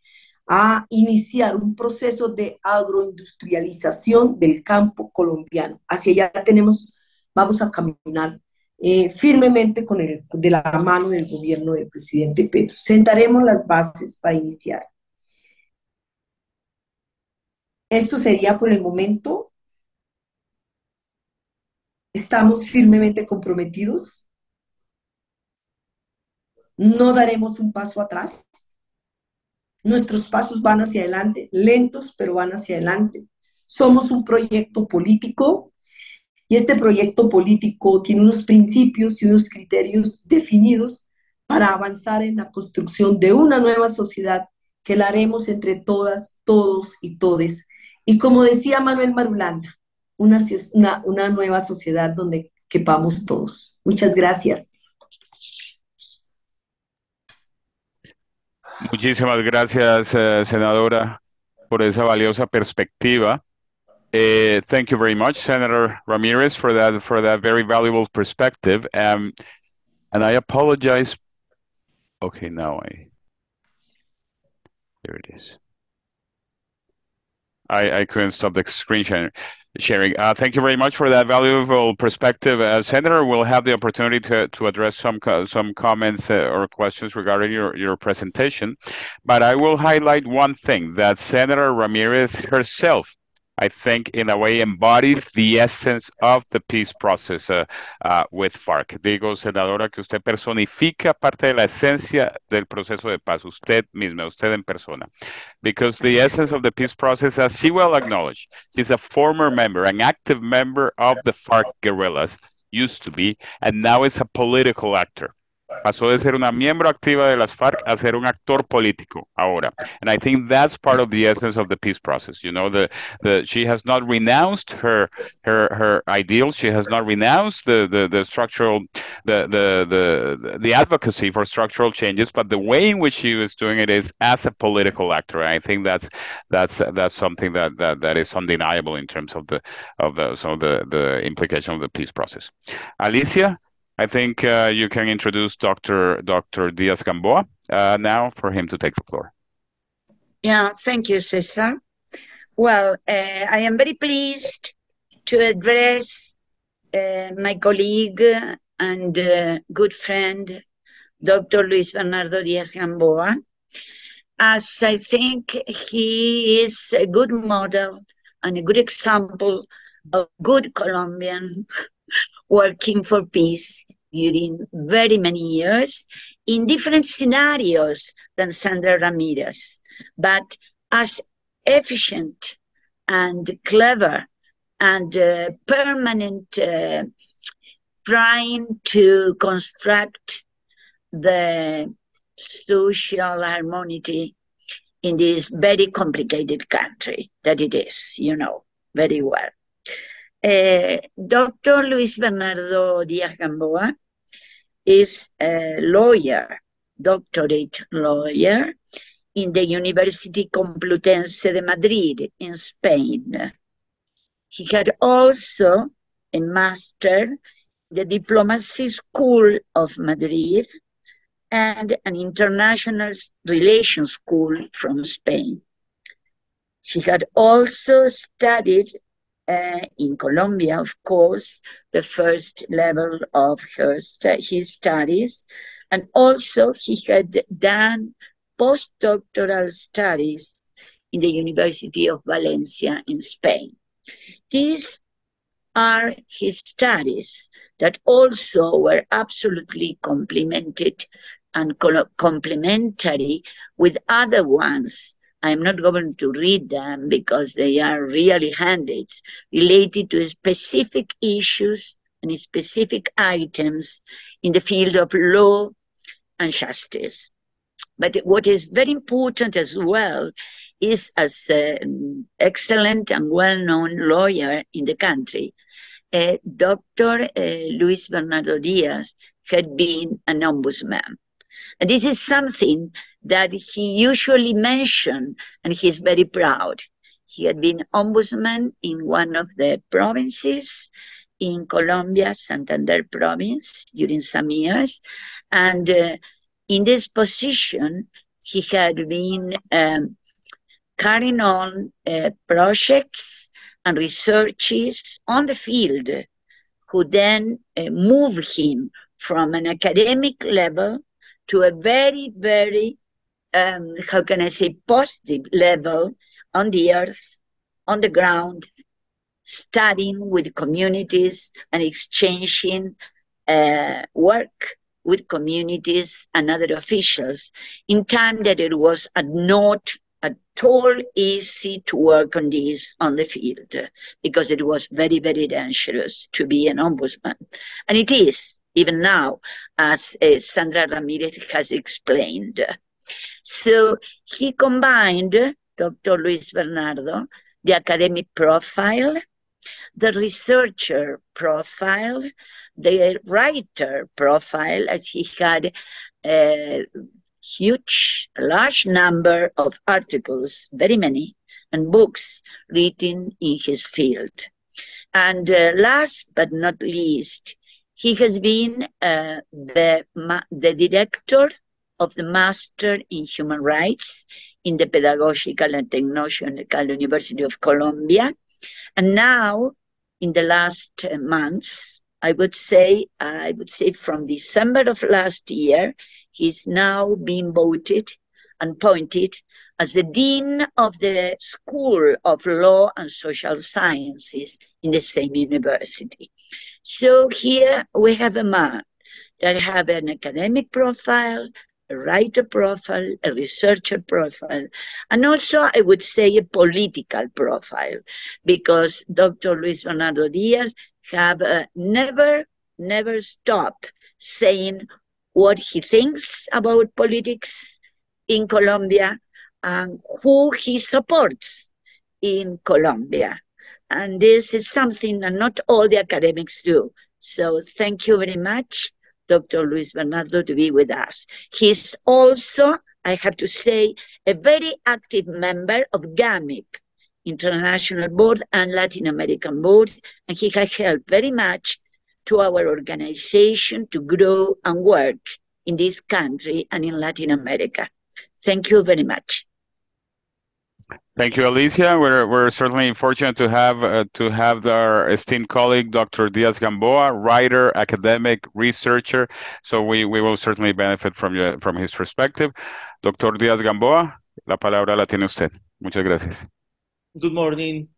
[SPEAKER 6] a iniciar un proceso de agroindustrialización del campo colombiano. Hacia allá tenemos, vamos a caminar eh, firmemente con el, de la mano del gobierno del presidente Petro. Sentaremos las bases para iniciar. Esto sería por el momento. Estamos firmemente comprometidos. No daremos un paso atrás Nuestros pasos van hacia adelante, lentos, pero van hacia adelante. Somos un proyecto político y este proyecto político tiene unos principios y unos criterios definidos para avanzar en la construcción de una nueva sociedad que la haremos entre todas, todos y todes. Y como decía Manuel Marulanda, una, una, una nueva sociedad donde quepamos todos. Muchas gracias.
[SPEAKER 2] Muchísimas gracias, uh, senadora, por esa valiosa perspectiva. Uh, thank you very much, Senator Ramirez, for that for that very valuable perspective. Um, and I apologize. Okay, now I. There it is. I I couldn't stop the screen sharing sharing. Uh, thank you very much for that valuable perspective. Uh, Senator, we'll have the opportunity to, to address some some comments uh, or questions regarding your, your presentation. But I will highlight one thing that Senator Ramirez herself I think in a way embodies the essence of the peace process uh, uh, with FARC. Digo, senadora, que usted personifica parte de la esencia del proceso de paz, usted misma, usted en persona. Because the essence of the peace process, as she well acknowledged, she's a former member, an active member of the FARC guerrillas, used to be, and now is a political actor. Pasó de ser una miembro activa de las FARC a ser un actor político ahora. And I think that's part of the essence of the peace process. You know, the, the she has not renounced her her her ideals. She has not renounced the the, the structural the, the the the advocacy for structural changes, but the way in which she is doing it is as a political actor. I think that's that's that's something that that, that is undeniable in terms of the of the so the the implication of the peace process. Alicia, I think uh, you can introduce Dr. Dr. Diaz Gamboa uh, now for him to take the floor.
[SPEAKER 3] Yeah, thank you, Cesar. Well, uh, I am very pleased to address uh, my colleague and uh, good friend, Dr. Luis Bernardo Diaz Gamboa, as I think he is a good model and a good example of good Colombian working for peace during very many years in different scenarios than Sandra Ramirez, but as efficient and clever and uh, permanent uh, trying to construct the social harmony in this very complicated country that it is, you know, very well. Uh, Dr. Luis Bernardo Diaz Gamboa is a lawyer, doctorate lawyer in the University Complutense de Madrid in Spain. He had also a master the Diplomacy School of Madrid and an international relations school from Spain. She had also studied uh, in Colombia, of course, the first level of her st- his studies, and also he had done postdoctoral studies in the University of Valencia in Spain. These are his studies that also were absolutely complemented and co- complementary with other ones I'm not going to read them because they are really handies related to specific issues and specific items in the field of law and justice. But what is very important as well is as an excellent and well-known lawyer in the country, uh, Dr. Uh, Luis Bernardo Diaz had been an ombudsman. And this is something that he usually mentioned, and he's very proud. He had been ombudsman in one of the provinces in Colombia, Santander province, during some years. And uh, in this position, he had been um, carrying on uh, projects and researches on the field, who then uh, moved him from an academic level to a very, very um, how can I say, positive level on the earth, on the ground, studying with communities and exchanging uh, work with communities and other officials in time that it was not at all easy to work on this on the field because it was very, very dangerous to be an ombudsman. And it is, even now, as uh, Sandra Ramirez has explained. So he combined, Dr. Luis Bernardo, the academic profile, the researcher profile, the writer profile, as he had a huge, large number of articles, very many, and books written in his field. And uh, last but not least, he has been uh, the, the director of the Master in Human Rights in the Pedagogical and Technological University of Colombia. And now, in the last months, I would say, I would say from December of last year, he's now being voted and appointed as the Dean of the School of Law and Social Sciences in the same university. So here we have a man that have an academic profile, a writer profile, a researcher profile, and also I would say a political profile, because Dr. Luis Bernardo Diaz have uh, never, never stopped saying what he thinks about politics in Colombia and who he supports in Colombia. And this is something that not all the academics do. So thank you very much, Dr. Luis Bernardo, to be with us. He's also, I have to say, a very active member of GAMIP, International Board and Latin American Board, and he has helped very much to our organization to grow and work in this country and in Latin America. Thank you very much.
[SPEAKER 2] Thank you, Alicia. We're we're certainly fortunate to have uh, to have our esteemed colleague, Dr. Diaz Gamboa, writer, academic, researcher. So we we will certainly benefit from your, from his perspective. Dr. Diaz Gamboa, la palabra la tiene usted. Muchas gracias.
[SPEAKER 7] Good morning.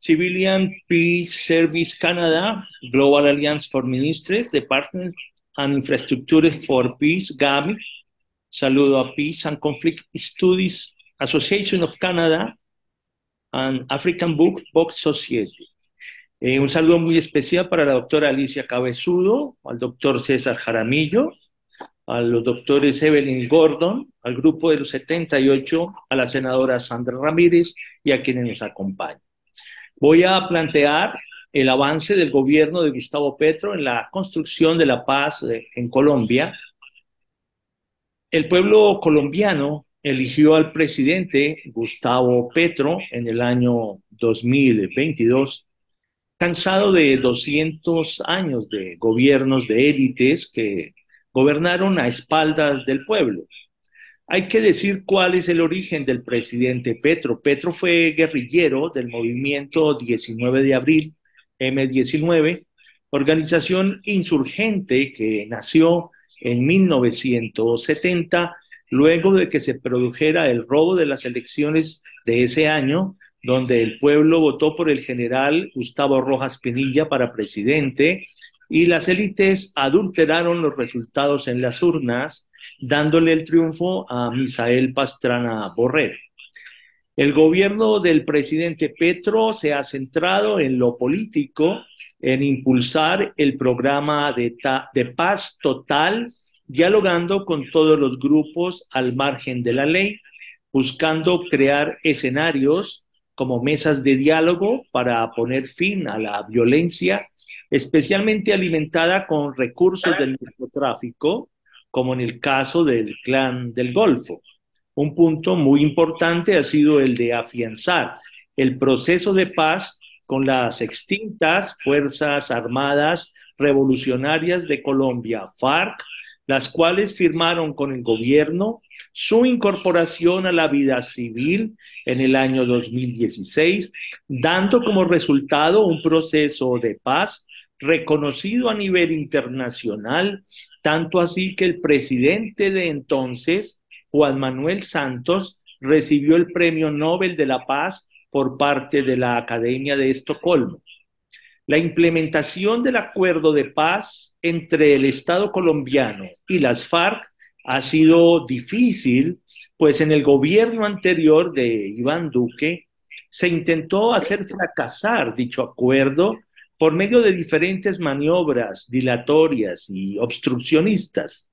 [SPEAKER 7] Civilian Peace Service Canada, Global Alliance for Ministries, Department and Infrastructure for Peace, GAMI. Saludo a Peace and Conflict Studies Association of Canada and African Book Box Society. Eh, un saludo muy especial para la doctora Alicia Cabezudo, al doctor César Jaramillo, a los doctores Evelyn Gordon, al grupo de los 78, a la senadora Sandra Ramírez y a quienes nos acompañan. Voy a plantear el avance del gobierno de Gustavo Petro en la construcción de la paz en Colombia. El pueblo colombiano eligió al presidente Gustavo Petro en el año 2022, cansado de 200 años de gobiernos de élites que gobernaron a espaldas del pueblo. Hay que decir cuál es el origen del presidente Petro. Petro fue guerrillero del movimiento 19 de abril, M19, organización insurgente que nació en 1970 luego de que se produjera el robo de las elecciones de ese año, donde el pueblo votó por el general Gustavo Rojas Pinilla para presidente y las élites adulteraron los resultados en las urnas, dándole el triunfo a Misael Pastrana Borrero. El gobierno del presidente Petro se ha centrado en lo político, en impulsar el programa de, de paz total dialogando con todos los grupos al margen de la ley, buscando crear escenarios como mesas de diálogo para poner fin a la violencia, especialmente alimentada con recursos del narcotráfico, como en el caso del clan del Golfo. Un punto muy importante ha sido el de afianzar el proceso de paz con las extintas Fuerzas Armadas Revolucionarias de Colombia, FARC, las cuales firmaron con el gobierno su incorporación a la vida civil en el año 2016, dando como resultado un proceso de paz reconocido a nivel internacional, tanto así que el presidente de entonces, Juan Manuel Santos, recibió el Premio Nobel de la Paz por parte de la Academia de Estocolmo. La implementación del acuerdo de paz entre el Estado colombiano y las FARC ha sido difícil, pues en el gobierno anterior de Iván Duque se intentó hacer fracasar dicho acuerdo por medio de diferentes maniobras dilatorias y obstruccionistas.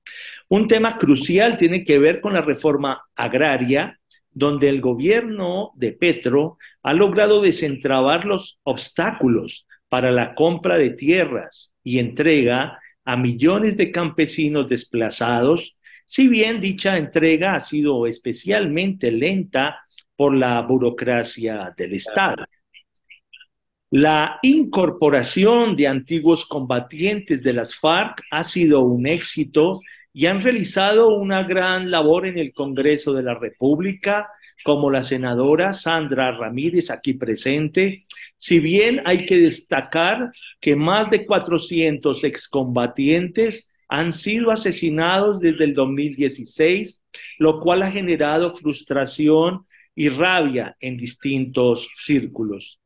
[SPEAKER 7] Un tema crucial tiene que ver con la reforma agraria, donde el gobierno de Petro ha logrado desentrabar los obstáculos para la compra de tierras y entrega a millones de campesinos desplazados, si bien dicha entrega ha sido especialmente lenta por la burocracia del Estado. La incorporación de antiguos combatientes de las FARC ha sido un éxito y han realizado una gran labor en el Congreso de la República, como la senadora Sandra Ramírez aquí presente, si bien hay que destacar que más de 400 excombatientes han sido asesinados desde el 2016, lo cual ha generado frustración y rabia en distintos círculos.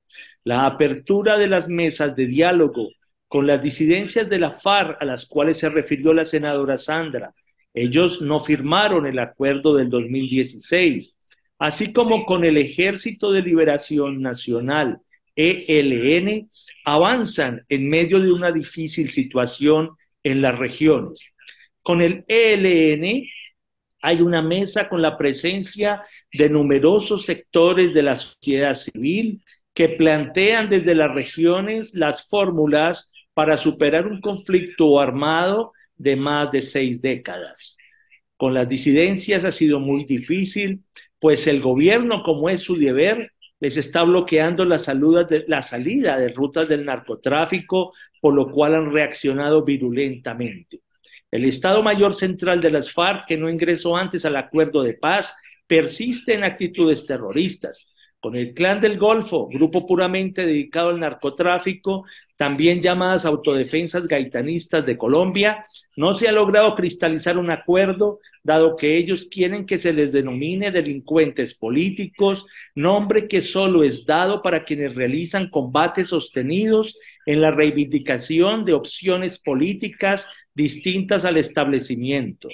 [SPEAKER 7] La apertura de las mesas de diálogo con las disidencias de la FARC a las cuales se refirió la senadora Sandra, ellos no firmaron el acuerdo del 2016, así como con el Ejército de Liberación Nacional, ELN, avanzan en medio de una difícil situación en las regiones. Con el ELN hay una mesa con la presencia de numerosos sectores de la sociedad civil que plantean desde las regiones las fórmulas para superar un conflicto armado de más de seis décadas. Con las disidencias ha sido muy difícil, pues el gobierno, como es su deber, les está bloqueando la, de, la salida de rutas del narcotráfico, por lo cual han reaccionado virulentamente. El Estado Mayor Central de las FARC, que no ingresó antes al acuerdo de paz, persiste en actitudes terroristas. Con el Clan del Golfo, grupo puramente dedicado al narcotráfico, también llamadas autodefensas gaitanistas de Colombia, no se ha logrado cristalizar un acuerdo, dado que ellos quieren que se les denomine delincuentes políticos, nombre que solo es dado para quienes realizan combates sostenidos en la reivindicación de opciones políticas distintas al establecimiento.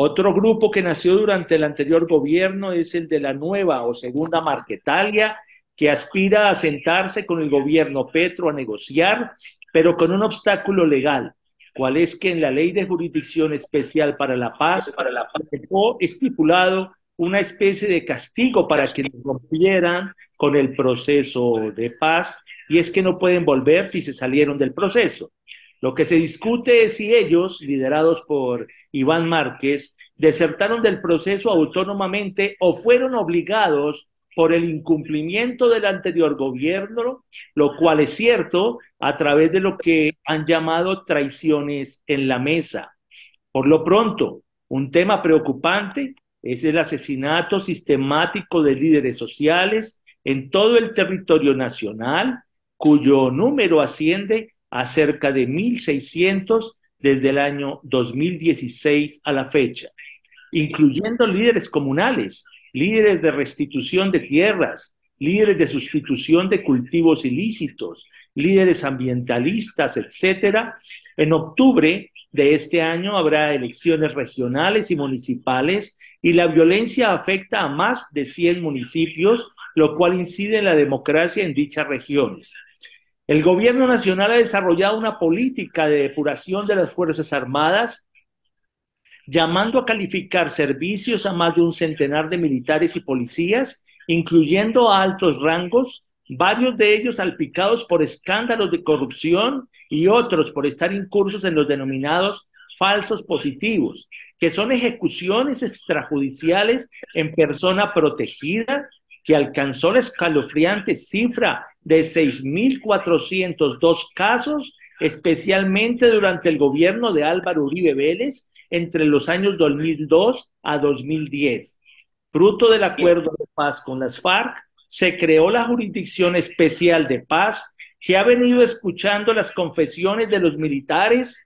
[SPEAKER 7] Otro grupo que nació durante el anterior gobierno es el de la nueva o segunda Marquetalia, que aspira a sentarse con el gobierno Petro a negociar, pero con un obstáculo legal, cual es que en la ley de jurisdicción especial para la paz, para estipulado una especie de castigo para quienes rompieran con el proceso de paz, y es que no pueden volver si se salieron del proceso. Lo que se discute es si ellos, liderados por Iván Márquez, desertaron del proceso autónomamente o fueron obligados por el incumplimiento del anterior gobierno, lo cual es cierto a través de lo que han llamado traiciones en la mesa. Por lo pronto, un tema preocupante es el asesinato sistemático de líderes sociales en todo el territorio nacional, cuyo número asciende a cerca de 1.600 desde el año 2016 a la fecha, incluyendo líderes comunales, líderes de restitución de tierras, líderes de sustitución de cultivos ilícitos, líderes ambientalistas, etcétera. En octubre de este año habrá elecciones regionales y municipales y la violencia afecta a más de 100 municipios, lo cual incide en la democracia en dichas regiones. El gobierno nacional ha desarrollado una política de depuración de las Fuerzas Armadas llamando a calificar servicios a más de un centenar de militares y policías, incluyendo a altos rangos, varios de ellos salpicados por escándalos de corrupción y otros por estar incursos en los denominados falsos positivos, que son ejecuciones extrajudiciales en persona protegida que alcanzó la escalofriante cifra de 6.402 casos, especialmente durante el gobierno de Álvaro Uribe Vélez, entre los años 2002 a 2010. Fruto del acuerdo de paz con las FARC, se creó la Jurisdicción Especial de Paz, que ha venido escuchando las confesiones de los militares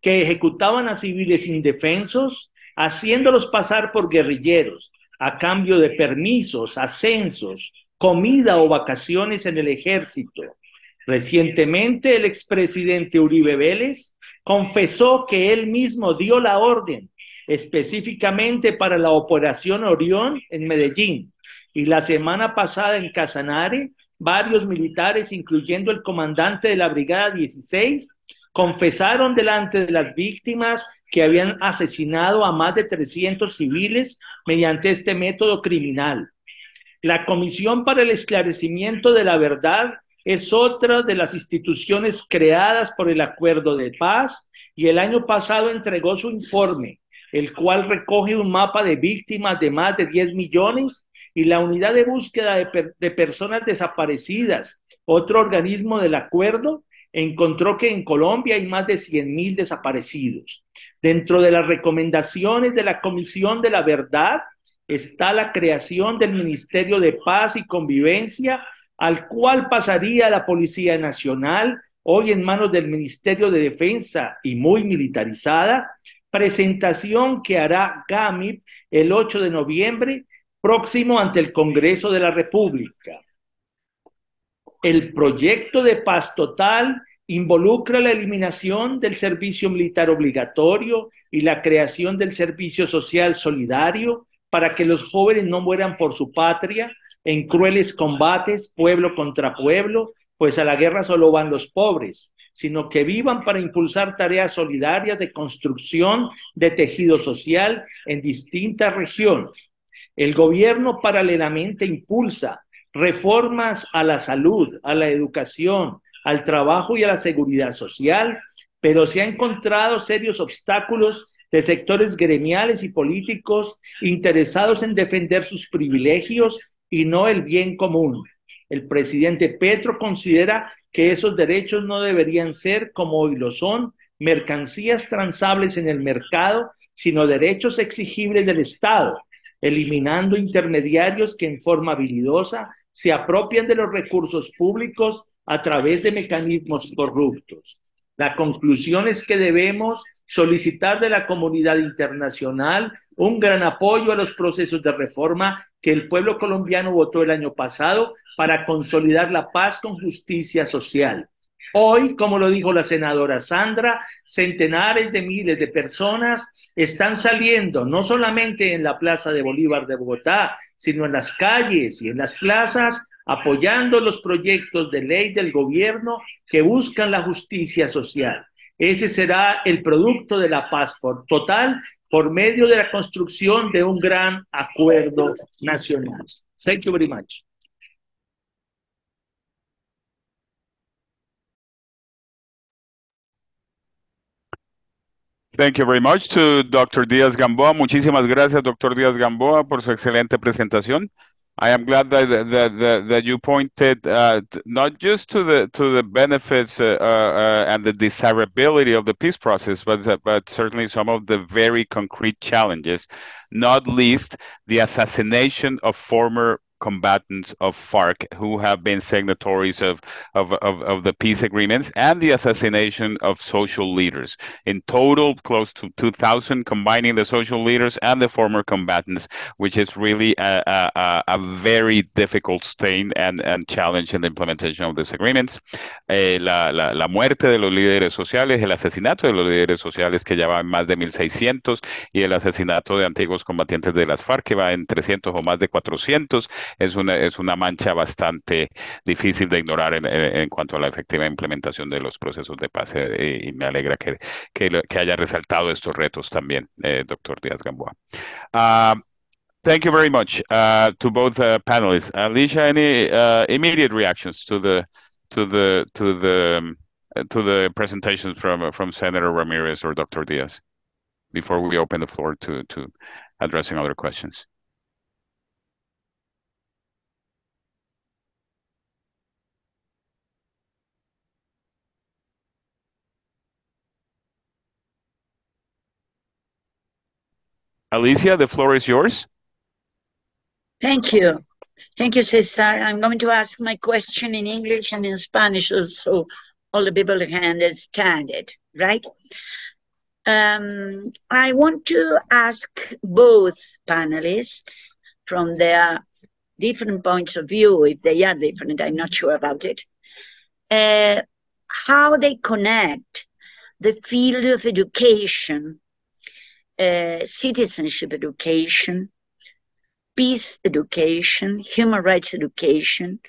[SPEAKER 7] que ejecutaban a civiles indefensos, haciéndolos pasar por guerrilleros, a cambio de permisos, ascensos, comida o vacaciones en el ejército. Recientemente, el expresidente Uribe Vélez confesó que él mismo dio la orden específicamente para la operación Orión en Medellín. Y la semana pasada en Casanare, varios militares, incluyendo el comandante de la Brigada 16, confesaron delante de las víctimas que habían asesinado a más de 300 civiles mediante este método criminal. La Comisión para el Esclarecimiento de la Verdad es otra de las instituciones creadas por el Acuerdo de Paz y el año pasado entregó su informe, el cual recoge un mapa de víctimas de más de 10 millones y la unidad de búsqueda de, personas desaparecidas, otro organismo del acuerdo, encontró que en Colombia hay más de 100 mil desaparecidos. Dentro de las recomendaciones de la Comisión de la Verdad está la creación del Ministerio de Paz y Convivencia, al cual pasaría la Policía Nacional, hoy en manos del Ministerio de Defensa y muy militarizada, presentación que hará GAMIP el 8 de noviembre próximo ante el Congreso de la República. El proyecto de paz total involucra la eliminación del servicio militar obligatorio y la creación del servicio social solidario para que los jóvenes no mueran por su patria en crueles combates, pueblo contra pueblo, pues a la guerra solo van los pobres, sino que vivan para impulsar tareas solidarias de construcción de tejido social en distintas regiones. El gobierno paralelamente impulsa reformas a la salud, a la educación, al trabajo y a la seguridad social, pero se ha encontrado serios obstáculos de sectores gremiales y políticos interesados en defender sus privilegios y no el bien común. El presidente Petro considera que esos derechos no deberían ser, como hoy lo son, mercancías transables en el mercado, sino derechos exigibles del Estado, eliminando intermediarios que en forma habilidosa se apropian de los recursos públicos a través de mecanismos corruptos. La conclusión es que debemos solicitar de la comunidad internacional un gran apoyo a los procesos de reforma que el pueblo colombiano votó el año pasado para consolidar la paz con justicia social. Hoy, como lo dijo la senadora Sandra, centenares de miles de personas están saliendo, no solamente en la Plaza de Bolívar de Bogotá, sino en las calles y en las plazas, apoyando los proyectos de ley del gobierno que buscan la justicia social. Ese será el producto de la paz por total por medio de la construcción de un gran acuerdo nacional. Thank you very much.
[SPEAKER 2] Thank you very much to Dr. Díaz Gamboa. Muchísimas gracias, Dr. Díaz Gamboa, por su excelente presentación. I am glad that that that, that you pointed uh, not just to the to the benefits uh, uh, and the desirability of the peace process, but but certainly some of the very concrete challenges, not least the assassination of former combatants of FARC who have been signatories of, of, of, of, the peace agreements and the assassination of social leaders. In total, close to 2,000, combining the social leaders and the former combatants, which is really a, a, a very difficult stain and, and challenge in the implementation of these agreements. Eh, la, la, la, muerte de los líderes sociales, el asesinato de los líderes sociales que ya va en más de 1.600 y el asesinato de antiguos combatientes de las FARC que va en 300 o más de 400 es una, es una mancha bastante difícil de ignorar en, en, cuanto a la efectiva implementación de los procesos de paz eh, y me alegra que, que, que, haya resaltado estos retos también, eh, doctor Díaz Gamboa. Uh, thank you very much uh, to both uh, panelists. Alicia, any immediate reactions to the to the to the um, to the presentations from from Senator Ramirez or Dr. Diaz before we open the floor to to addressing other questions? Alicia, the floor is yours.
[SPEAKER 3] Thank you. Thank you, Cesar. I'm going to ask my question in English and in Spanish so all the people can understand it, right? Um, I want to ask both panelists from their different points of view, if they are different, I'm not sure about it. uh, how they connect the field of education, uh, citizenship education, peace education, human rights education,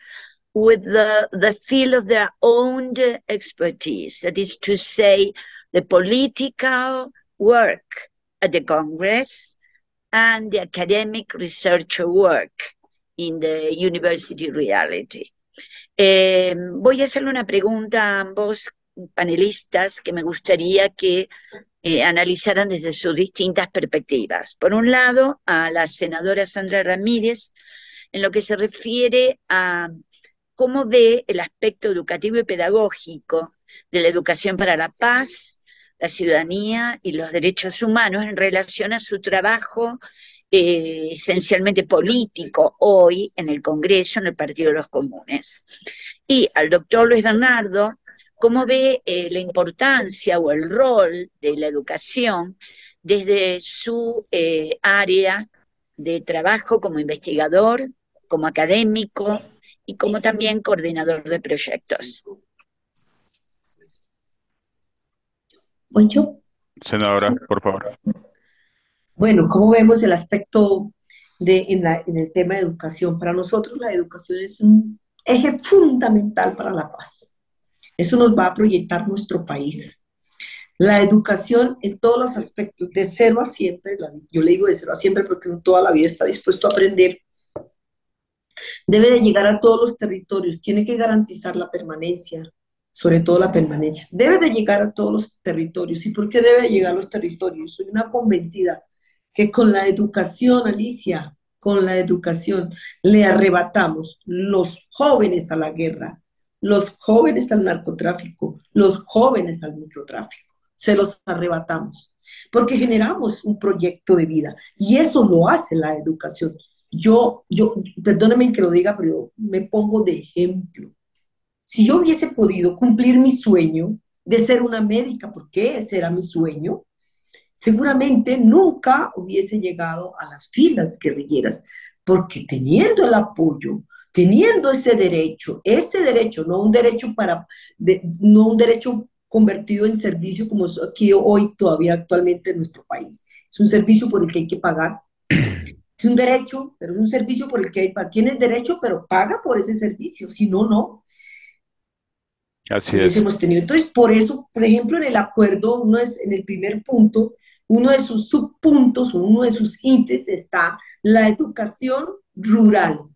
[SPEAKER 3] with the, the field of their own expertise. That is to say, the political work at the Congress and the academic researcher work in the university reality. Eh, voy a hacerle una pregunta a ambos panelistas que me gustaría que eh, analizaran desde sus distintas perspectivas. Por un lado, a la senadora Sandra Ramírez, en lo que se refiere a cómo ve el aspecto educativo y pedagógico de la educación para la paz, la ciudadanía y los derechos humanos en relación a su trabajo eh, esencialmente político hoy en el Congreso, en el Partido de los Comunes. Y al doctor Luis Bernardo, cómo ve eh, la importancia o el rol de la educación desde su eh, área de trabajo como investigador, como académico y como también coordinador de proyectos.
[SPEAKER 6] ¿Voy yo?
[SPEAKER 2] Senadora, por favor.
[SPEAKER 6] Bueno, ¿cómo vemos el aspecto de, en, en el tema de educación? Para nosotros la educación es un eje fundamental para la paz. Eso nos va a proyectar nuestro país. La educación en todos los aspectos, de cero a siempre, yo le digo de cero a siempre porque toda la vida está dispuesto a aprender, debe de llegar a todos los territorios, tiene que garantizar la permanencia, sobre todo la permanencia. Debe de llegar a todos los territorios. ¿Y por qué debe llegar a los territorios? Soy una convencida que con la educación, Alicia, con la educación, le arrebatamos los jóvenes a la guerra, los jóvenes al narcotráfico, los jóvenes al microtráfico. Se los arrebatamos porque generamos un proyecto de vida y eso lo hace la educación. Yo, yo, perdóneme que lo diga, pero me pongo de ejemplo. Si yo hubiese podido cumplir mi sueño de ser una médica, porque ese era mi sueño, seguramente nunca hubiese llegado a las filas guerrilleras, porque teniendo el apoyo, teniendo ese derecho, ese derecho, no un derecho para, no un derecho convertido en servicio como aquí hoy todavía actualmente en nuestro país. Es un servicio por el que hay que pagar. Es un derecho, pero es un servicio por el que hay, tienes derecho, pero paga por ese servicio, si no, no.
[SPEAKER 2] Así es.
[SPEAKER 6] Hemos tenido. Entonces, por eso, por ejemplo, en el acuerdo, uno es, en el primer punto, uno de sus subpuntos, uno de sus índices está la educación rural.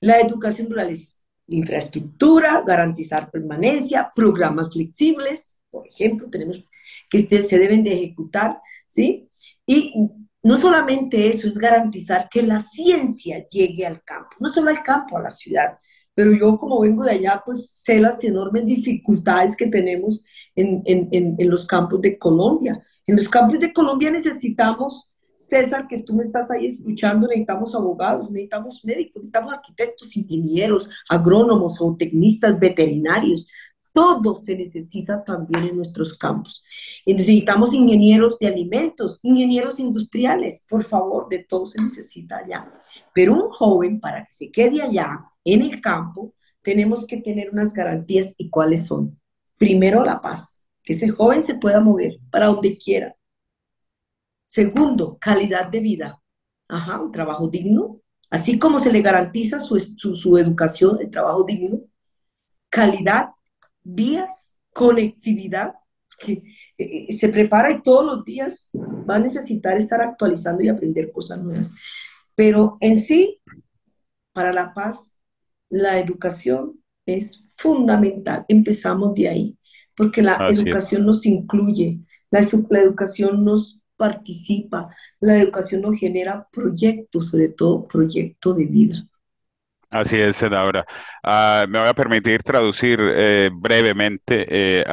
[SPEAKER 6] La educación rural es infraestructura, garantizar permanencia, programas flexibles, por ejemplo, tenemos que este, se deben de ejecutar, ¿sí? Y no solamente eso, es garantizar que la ciencia llegue al campo, no solo al campo, a la ciudad, pero yo como vengo de allá, pues sé las enormes dificultades que tenemos en, en, en los campos de Colombia. En los campos de Colombia necesitamos, César, que tú me estás ahí escuchando, necesitamos abogados, necesitamos médicos, necesitamos arquitectos, ingenieros, agrónomos, o tecnistas, veterinarios. Todo se necesita también en nuestros campos. Necesitamos ingenieros de alimentos, ingenieros industriales, por favor, de todo se necesita allá. Pero un joven, para que se quede allá, en el campo, tenemos que tener unas garantías y cuáles son. Primero, la paz que ese joven se pueda mover para donde quiera. Segundo, calidad de vida. Ajá, un trabajo digno. Así como se le garantiza su, su, educación, el trabajo digno. Calidad, vías, conectividad, que eh, eh, se prepara y todos los días va a necesitar estar actualizando y aprender cosas nuevas. Pero en sí, para la paz, la educación es fundamental. Empezamos de ahí porque la educación nos incluye, la, educación nos participa, la educación nos genera proyectos, sobre todo proyectos de vida.
[SPEAKER 2] Así es, senadora. Ah, me voy a permitir traducir eh, brevemente eh,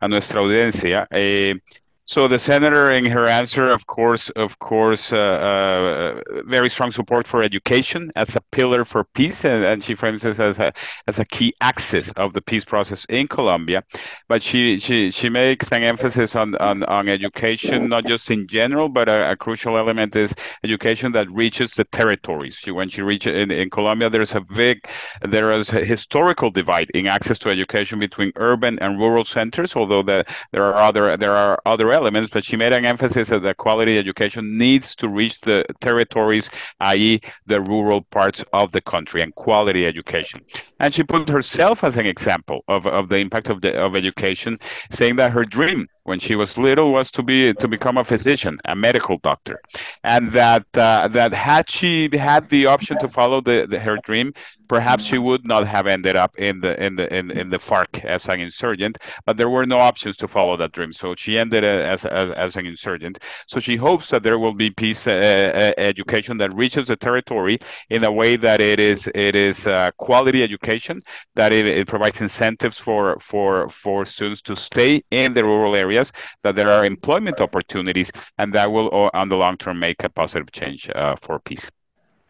[SPEAKER 2] a, nuestra audiencia. Eh, So the senator, in her answer, of course, of course, uh, uh, very strong support for education as a pillar for peace, and, and, she frames this as a as a key axis of the peace process in Colombia. But she she she makes an emphasis on on, on education, not just in general, but a, a crucial element is education that reaches the territories. She, when she reaches in, in Colombia, there's a big there is a historical divide in access to education between urban and rural centers. Although the, there are other there are other elements, but she made an emphasis that quality education needs to reach the territories, i.e., the rural parts of the country, and quality education. And she put herself as an example of, of the impact of the of education, saying that her dream when she was little was to be to become a physician, a medical doctor, and that uh, that had she had the option to follow the, the, her dream, perhaps she would not have ended up in the in the in, in the FARC as an insurgent. But there were no options to follow that dream, so she ended as as, as an insurgent. So she hopes that there will be peace uh, uh, education that reaches the territory in a way that it is it is uh, quality education, that it, it provides incentives for for for students to stay in the rural area areas, that there are employment opportunities, and that will, uh, on the long term, make a positive change uh, for peace.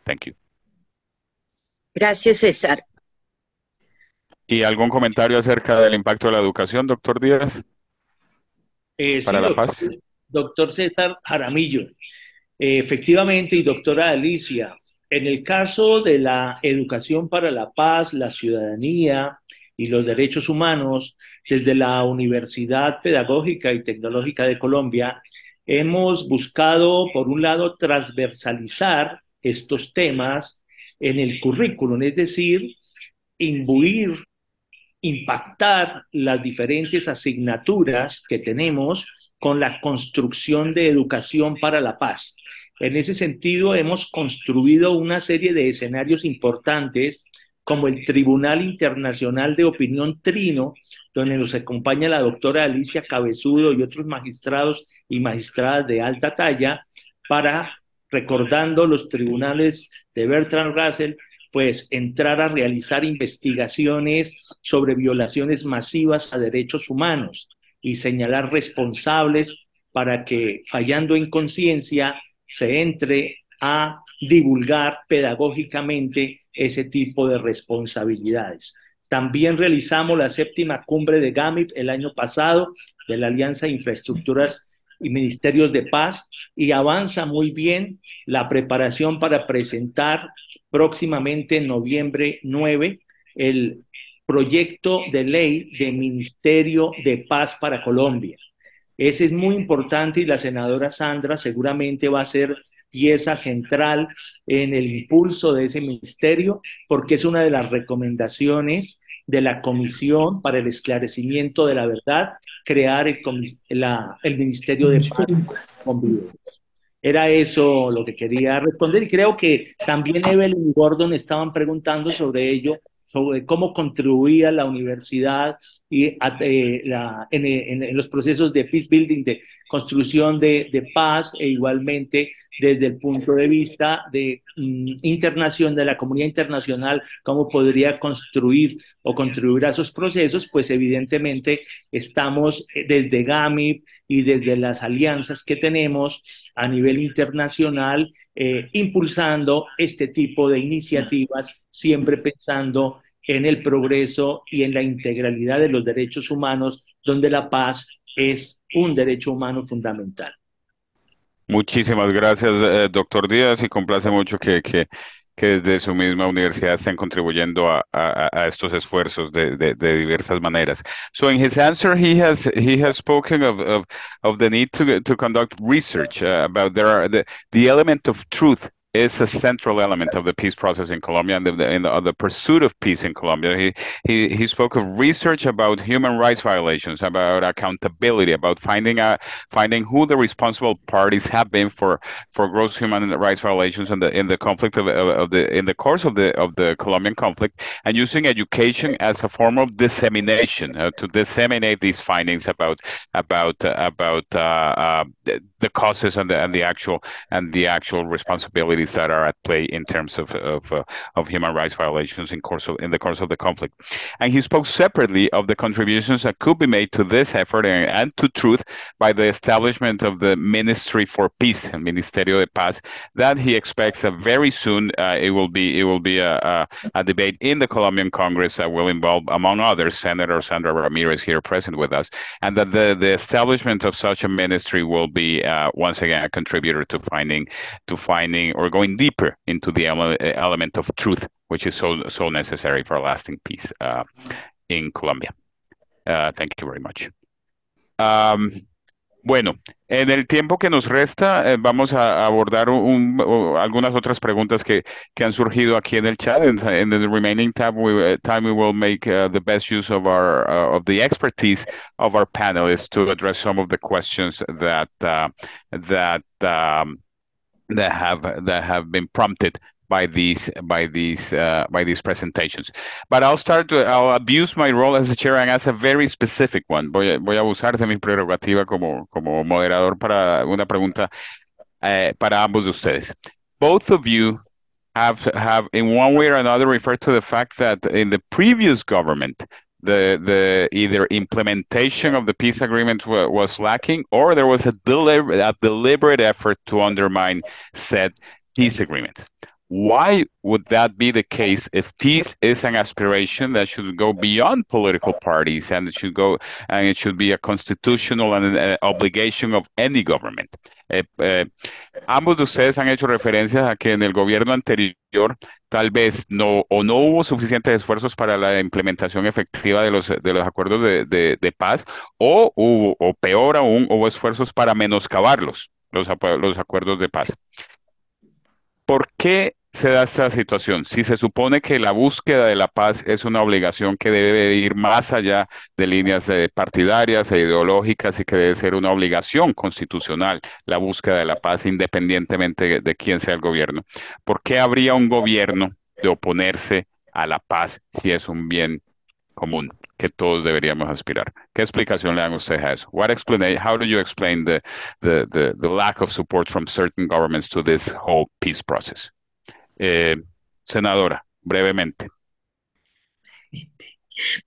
[SPEAKER 2] Thank you.
[SPEAKER 3] Gracias, César.
[SPEAKER 2] ¿Y algún comentario acerca del impacto de la educación, doctor Díaz?
[SPEAKER 7] Eh, para sí, la doctor, paz. Doctor César Jaramillo. Eh, efectivamente, y doctora Alicia, en el caso de la educación para la paz, la ciudadanía, y los derechos humanos, desde la Universidad Pedagógica y Tecnológica de Colombia, hemos buscado, por un lado, transversalizar estos temas en el currículum, es decir, imbuir, impactar las diferentes asignaturas que tenemos con la construcción de educación para la paz. En ese sentido, hemos construido una serie de escenarios importantes como el Tribunal Internacional de Opinión Trino, donde nos acompaña la doctora Alicia Cabezudo y otros magistrados y magistradas de alta talla, para, recordando los tribunales de Bertrand Russell, pues entrar a realizar investigaciones sobre violaciones masivas a derechos humanos y señalar responsables para que, fallando en conciencia, se entre a divulgar pedagógicamente ese tipo de responsabilidades. También realizamos la séptima cumbre de GAMIP el año pasado de la Alianza de Infraestructuras y Ministerios de Paz y avanza muy bien la preparación para presentar próximamente en noviembre 9 el proyecto de ley de Ministerio de Paz para Colombia. Ese es muy importante y la senadora Sandra seguramente va a ser pieza central en el impulso de ese ministerio, porque es una de las recomendaciones de la Comisión para el Esclarecimiento de la Verdad, crear el, la, el Ministerio de Paz Era eso lo que quería responder y creo que también Evelyn y Gordon estaban preguntando sobre ello sobre cómo contribuía la universidad y, eh, la, en, los procesos de peace building, de construcción de, de, paz e igualmente desde el punto de vista de mm, internación, de la comunidad internacional, cómo podría construir o contribuir a esos procesos, pues evidentemente estamos eh, desde GAMIP y desde las alianzas que tenemos a nivel internacional eh, impulsando este tipo de iniciativas, siempre pensando en el progreso y en la integralidad de los derechos humanos, donde la paz es un derecho humano fundamental.
[SPEAKER 2] Muchísimas gracias, eh, doctor Díaz, y complace mucho que, que, que, desde su misma universidad estén contribuyendo a, a, a estos esfuerzos de, de, de, diversas maneras. So in his answer, he has he has spoken of, of, of the need to, to conduct research uh, about there are the, the element of truth is a central element of the peace process in Colombia and the, in the, the, pursuit of peace in Colombia. He, he he spoke of research about human rights violations, about accountability, about finding out finding who the responsible parties have been for for gross human rights violations in the in the conflict of, of, of the in the course of the of the Colombian conflict, and using education as a form of dissemination uh, to disseminate these findings about about uh, about uh, uh the causes and the and the actual and the actual responsibility that are at play in terms of of, uh, of human rights violations in course of, in the course of the conflict. And he spoke separately of the contributions that could be made to this effort and, and to truth by the establishment of the Ministry for Peace, Ministerio de Paz, that he expects that very soon uh, it will be it will be a, a, a debate in the Colombian Congress that will involve, among others, Senator Sandra Ramirez here present with us, and that the the establishment of such a ministry will be uh, once again a contributor to finding to finding or going deeper into the ele element of truth, which is so so necessary for lasting peace uh, in Colombia. Uh, thank you very much. Um, bueno, en el tiempo que nos resta, eh, vamos a abordar un, un, algunas otras preguntas que, que, han surgido aquí en el chat. In, the remaining time, we, time we will make uh, the best use of our uh, of the expertise of our panelists to address some of the questions that uh, that um, that have that have been prompted by these by these uh, by these presentations. But I'll start to I'll abuse my role as a chair and ask a very specific one. Voy a, voy a abusar de mi prerrogativa como como moderador para una pregunta eh, para ambos de ustedes. Both of you have have in one way or another referred to the fact that in the previous government the the either implementation of the peace agreement was lacking or there was a deliberate a deliberate effort to undermine said peace agreement why would that be the case if peace is an aspiration that should go beyond political parties and it should go and it should be a constitutional and an obligation of any government? Eh, eh, ambos de ustedes han hecho referencia a que en el gobierno anterior tal vez no o no hubo suficientes esfuerzos para la implementación efectiva de los, de los acuerdos de, de paz o hubo, o peor aún, hubo esfuerzos para menoscabarlos, los, los acuerdos de paz. ¿Por qué se da esta situación? Si se supone que la búsqueda de la paz es una obligación que debe ir más allá de líneas partidarias e ideológicas y que debe ser una obligación constitucional la búsqueda de la paz independientemente de quién sea el gobierno. ¿Por qué habría un gobierno de oponerse a la paz si es un bien común que todos deberíamos aspirar? ¿Qué explicación le dan ustedes a eso? What how do you explain the, the, the lack of support from certain governments to this whole peace process? Eh, senadora, brevemente.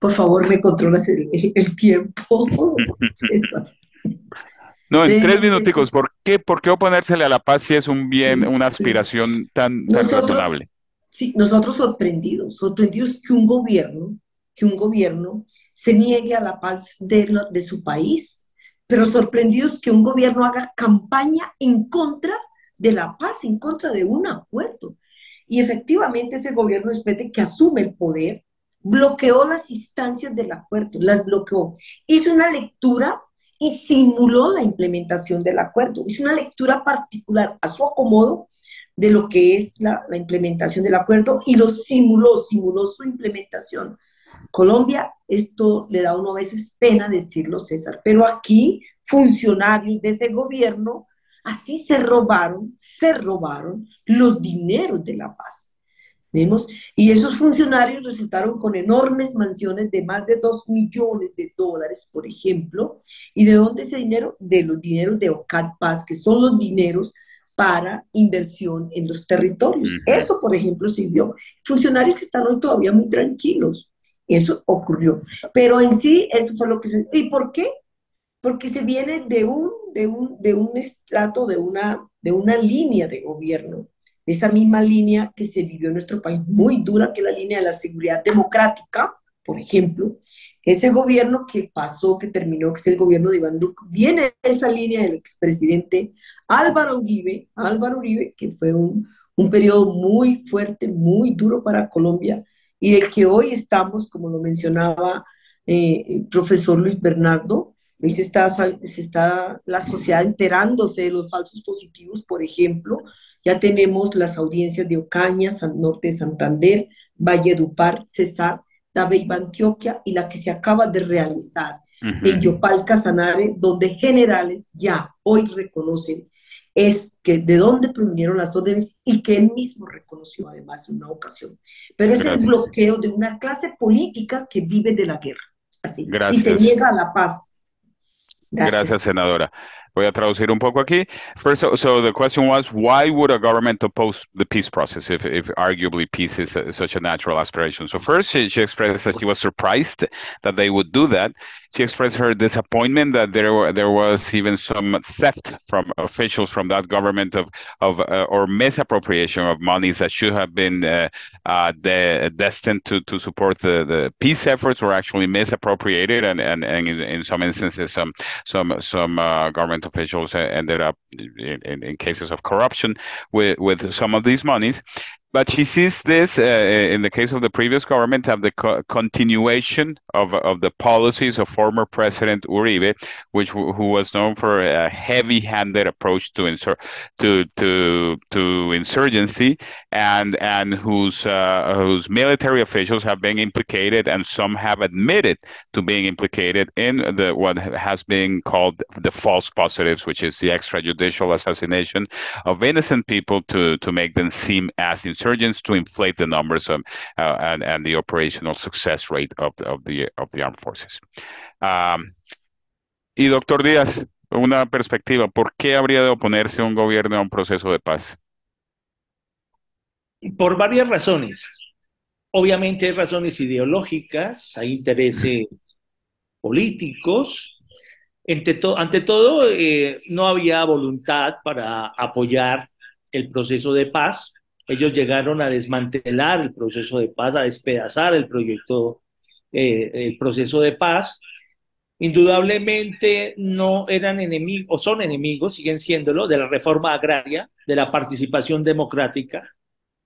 [SPEAKER 6] Por favor, me controlas el, el tiempo. *laughs*
[SPEAKER 2] no, en tres minuticos. ¿Por qué, ¿Por qué oponérsele a la paz si es un bien, una aspiración tan, tan
[SPEAKER 6] nosotros,
[SPEAKER 2] razonable?
[SPEAKER 6] Sí, nosotros sorprendidos, sorprendidos que un gobierno, que un gobierno se niegue a la paz de, lo, de su país, pero sorprendidos que un gobierno haga campaña en contra de la paz, en contra de un acuerdo. Y efectivamente ese gobierno, de que asume el poder, bloqueó las instancias del acuerdo, las bloqueó. Hizo una lectura y simuló la implementación del acuerdo. Hizo una lectura particular a su acomodo de lo que es la, la implementación del acuerdo y lo simuló, simuló su implementación. Colombia, esto le da uno a veces pena decirlo, César, pero aquí funcionarios de ese gobierno Así se robaron, se robaron los dineros de la paz. ¿Vemos? Y esos funcionarios resultaron con enormes mansiones de más de 2 millones de dólares, por ejemplo. ¿Y de dónde ese dinero? De los dineros de OCAD Paz, que son los dineros para inversión en los territorios. Eso, por ejemplo, sirvió. Funcionarios que están hoy todavía muy tranquilos. Eso ocurrió. Pero en sí, eso fue lo que se... ¿Y por qué? porque se viene de un, de un, de un estrato, de una, de una línea de gobierno, esa misma línea que se vivió en nuestro país, muy dura, que la línea de la seguridad democrática, por ejemplo, ese gobierno que pasó, que terminó, que es el gobierno de Iván Duque, viene de esa línea del expresidente Álvaro Uribe, Álvaro Uribe, que fue un, un periodo muy fuerte, muy duro para Colombia, y del que hoy estamos, como lo mencionaba eh, el profesor Luis Bernardo, Hoy se está, se está la sociedad enterándose de los falsos positivos, por ejemplo. Ya tenemos las audiencias de Ocaña, San Norte de Santander, Valledupar, Cesar, Dabeiba, Antioquia y la que se acaba de realizar en Yopal, Casanare, donde generales ya hoy reconocen es que de dónde provinieron las órdenes y que él mismo reconoció además en una ocasión. Pero es el bloqueo de una clase política que vive de la guerra, así, y se niega a la paz.
[SPEAKER 2] Gracias. Gracias, senadora. Voy a traducir un poco aquí. First, so, so the question was, why would a government oppose the peace process if, if arguably peace is a, such a natural aspiration? So first, she, she expressed that she was surprised that they would do that. She expressed her disappointment that there were, there was even some theft from officials from that government of of uh, or misappropriation of monies that should have been uh, uh, de- destined to, to support the, the peace efforts were actually misappropriated and, and, and in, in some instances some some some uh, government officials ended up in, in, cases of corruption with with some of these monies but she sees this, uh, in the case of the previous government, of the co- continuation of, of the policies of former President Uribe, which who was known for a heavy-handed approach to insur- to to to insurgency, and and whose uh, whose military officials have been implicated, and some have admitted to being implicated in the what has been called the false positives, which is the extrajudicial assassination of innocent people to to make them seem as insurgents to inflate the numbers of, uh, and, and the operational success rate of the, of the, of the armed forces. Um, y doctor Díaz, una perspectiva, ¿por qué habría de oponerse un gobierno a un proceso de paz?
[SPEAKER 7] Por varias razones. Obviamente hay razones ideológicas, hay intereses políticos. Ante, to todo, eh, no había voluntad para apoyar el proceso de paz. Ellos llegaron a desmantelar el proceso de paz, a despedazar el proyecto, eh, el proceso de paz. Indudablemente no eran enemigos, o son enemigos, siguen siéndolo, de la reforma agraria, de la participación democrática.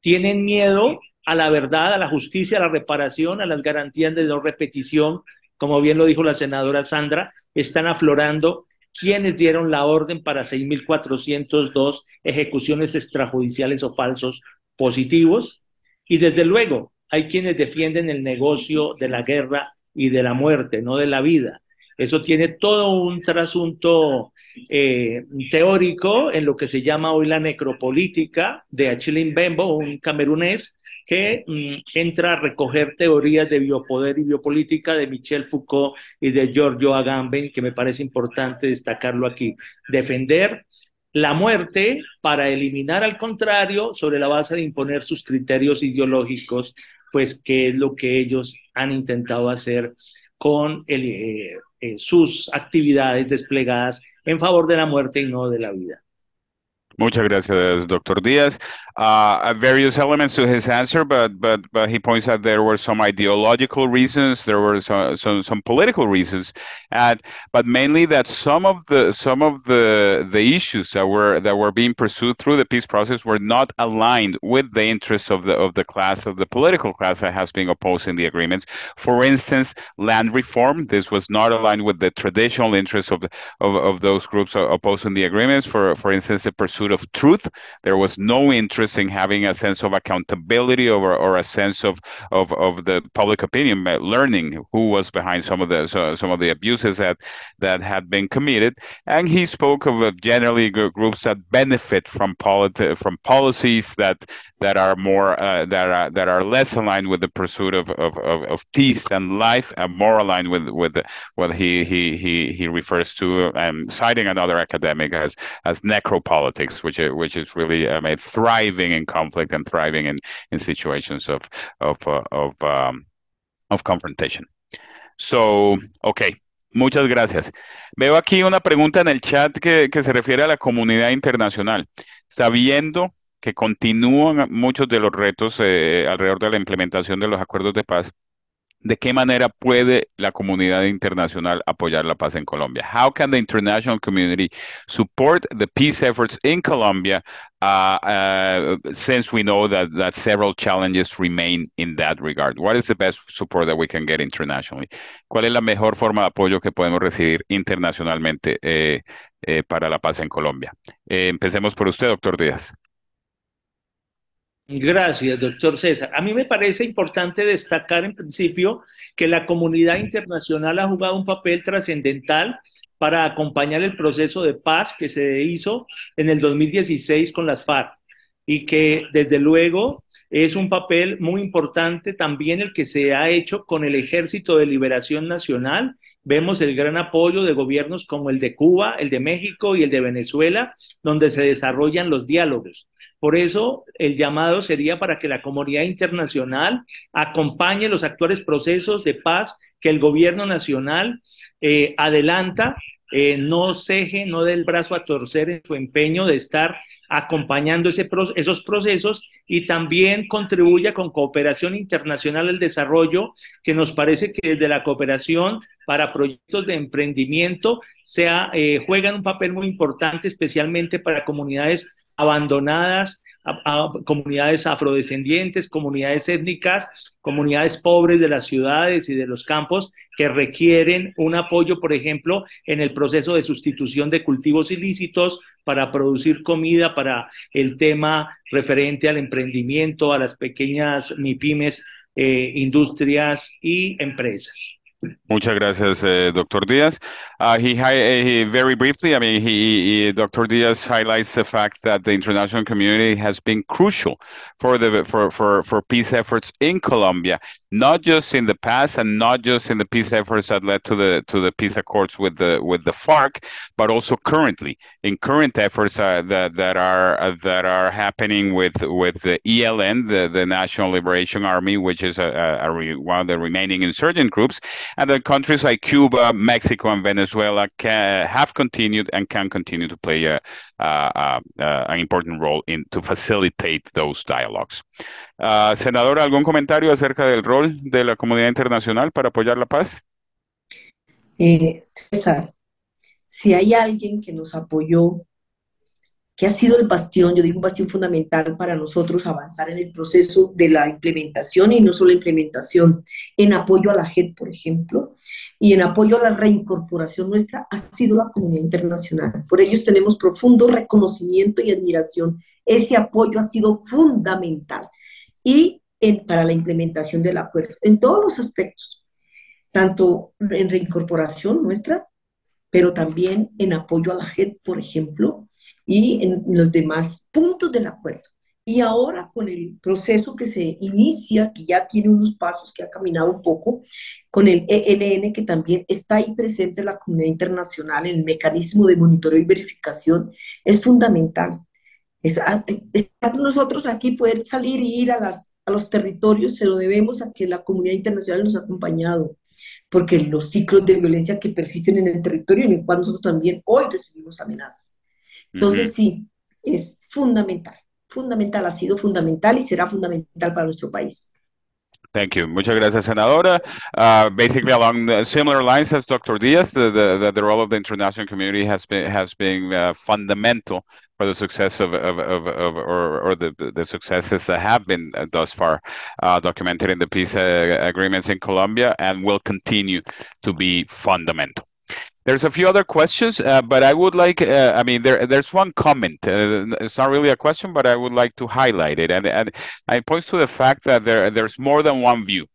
[SPEAKER 7] Tienen miedo a la verdad, a la justicia, a la reparación, a las garantías de no repetición, como bien lo dijo la senadora Sandra, están aflorando quienes dieron la orden para 6.402 ejecuciones extrajudiciales o falsos positivos. Y desde luego, hay quienes defienden el negocio de la guerra y de la muerte, no de la vida. Eso tiene todo un trasunto eh, teórico en lo que se llama hoy la necropolítica de Achille Bembo, un camerunés, que mm, entra a recoger teorías de biopoder y biopolítica de Michel Foucault y de Giorgio Agamben, que me parece importante destacarlo aquí. Defender la muerte para eliminar al contrario sobre la base de imponer sus criterios ideológicos, pues que es lo que ellos han intentado hacer con el, eh, eh, sus actividades desplegadas en favor de la muerte y no de la vida.
[SPEAKER 2] Muchas gracias, Dr. Diaz. Uh, various elements to his answer, but but but he points out there were some ideological reasons, there were some some, some political reasons, and but mainly that some of the some of the the issues that were that were being pursued through the peace process were not aligned with the interests of the of the class of the political class that has been opposing the agreements. For instance, land reform. This was not aligned with the traditional interests of the, of, of those groups opposing the agreements. For for instance, the pursuit pursuit of truth. There was no interest in having a sense of accountability or, or a sense of, of, of the public opinion, learning who was behind some of the so, some of the abuses that that had been committed. And he spoke of uh, generally groups that benefit from politi- from policies that that are more uh, that are that are less aligned with the pursuit of, of, of, of peace and life, and more aligned with with what he he he he refers to, um, citing another academic as as necropolitics, which is, which is really um, thriving in conflict and thriving in, in situations of of uh, of um, of confrontation. So, okay. Muchas gracias. Veo aquí una pregunta en el chat que, que se refiere a la comunidad internacional. Sabiendo que continúan muchos de los retos eh, alrededor de la implementación de los acuerdos de paz, ¿De qué manera puede la comunidad internacional apoyar la paz en Colombia? How can the international community support the peace efforts in Colombia uh, uh, since we know that, that several challenges remain in that regard? What is the best support that we can get internationally? ¿Cuál es la mejor forma de apoyo que podemos recibir internacionalmente eh, eh, para la paz en Colombia? Eh, empecemos por usted, doctor Díaz.
[SPEAKER 7] Gracias, doctor César. A mí me parece importante destacar en principio que la comunidad internacional ha jugado un papel trascendental para acompañar el proceso de paz que se hizo en el 2016 con las FARC. y que desde luego es un papel muy importante también el que se ha hecho con el Ejército de Liberación Nacional. Vemos el gran apoyo de gobiernos como el de Cuba, el de México y el de Venezuela, donde se desarrollan los diálogos. Por eso el llamado sería para que la comunidad internacional acompañe los actuales procesos de paz que el gobierno nacional eh, adelanta, eh, no ceje, no dé el brazo a torcer en su empeño de estar acompañando ese, esos procesos y también contribuya con cooperación internacional al desarrollo, que nos parece que desde la cooperación para proyectos de emprendimiento sea, eh, juegan un papel muy importante, especialmente para comunidades abandonadas, a, comunidades afrodescendientes, comunidades étnicas, comunidades pobres de las ciudades y de los campos que requieren un apoyo, por ejemplo, en el proceso de sustitución de cultivos ilícitos para producir comida, para el tema referente al emprendimiento, a las pequeñas MIPIMES, eh, industrias y empresas.
[SPEAKER 2] Muchas gracias, uh, Dr. Diaz. Uh, he, he, very briefly, I mean, he, he, Dr. Diaz highlights the fact that the international community has been crucial for the for, for, for peace efforts in Colombia, not just in the past and not just in the peace efforts that led to the to the peace accords with the with the FARC, but also currently in current efforts uh, that that are uh, that are happening with with the ELN, the, the National Liberation Army, which is a, a, a one of the remaining insurgent groups and then countries like Cuba, Mexico, and Venezuela can, have continued and can continue to play a, a, an important role in to facilitate those dialogues. Uh, ¿algún comentario acerca del rol de la comunidad internacional para apoyar la paz?
[SPEAKER 6] Eh, César, si hay alguien que nos apoyó que ha sido el bastión, yo digo un bastión fundamental para nosotros avanzar en el proceso de la implementación y no solo implementación, en apoyo a la JET, por ejemplo, y en apoyo a la reincorporación nuestra, ha sido la comunidad internacional. Por ellos tenemos profundo reconocimiento y admiración. Ese apoyo ha sido fundamental y en, para la implementación del acuerdo, en todos los aspectos, tanto en reincorporación nuestra, pero también en apoyo a la JET, por ejemplo, y en los demás puntos del acuerdo. Y ahora con el proceso que se inicia, que ya tiene unos pasos, que ha caminado un poco, con el ELN, que también está ahí presente en la comunidad internacional, en el mecanismo de monitoreo y verificación, es fundamental. Es, nosotros aquí poder salir y ir a, las, a los territorios, se lo debemos a que la comunidad internacional nos ha acompañado, porque los ciclos de violencia que persisten en el territorio, en el cual nosotros también hoy recibimos amenazas. Entonces, sí, es fundamental, fundamental, ha sido fundamental y será fundamental para nuestro país.
[SPEAKER 2] Thank you. Muchas gracias, Senadora. Uh, basically, along similar lines as Dr. Diaz, the, the, the role of the international community has been has been uh, fundamental for the success of, of, of, of or, or the, the successes that have been uh, thus far uh, documented in the peace uh, agreements in Colombia and will continue to be fundamental. There's a few other questions, uh, but I would like, uh, I mean, there, there's one comment. Uh, it's not really a question, but I would like to highlight it. And, and I point to the fact that there, there's more than one view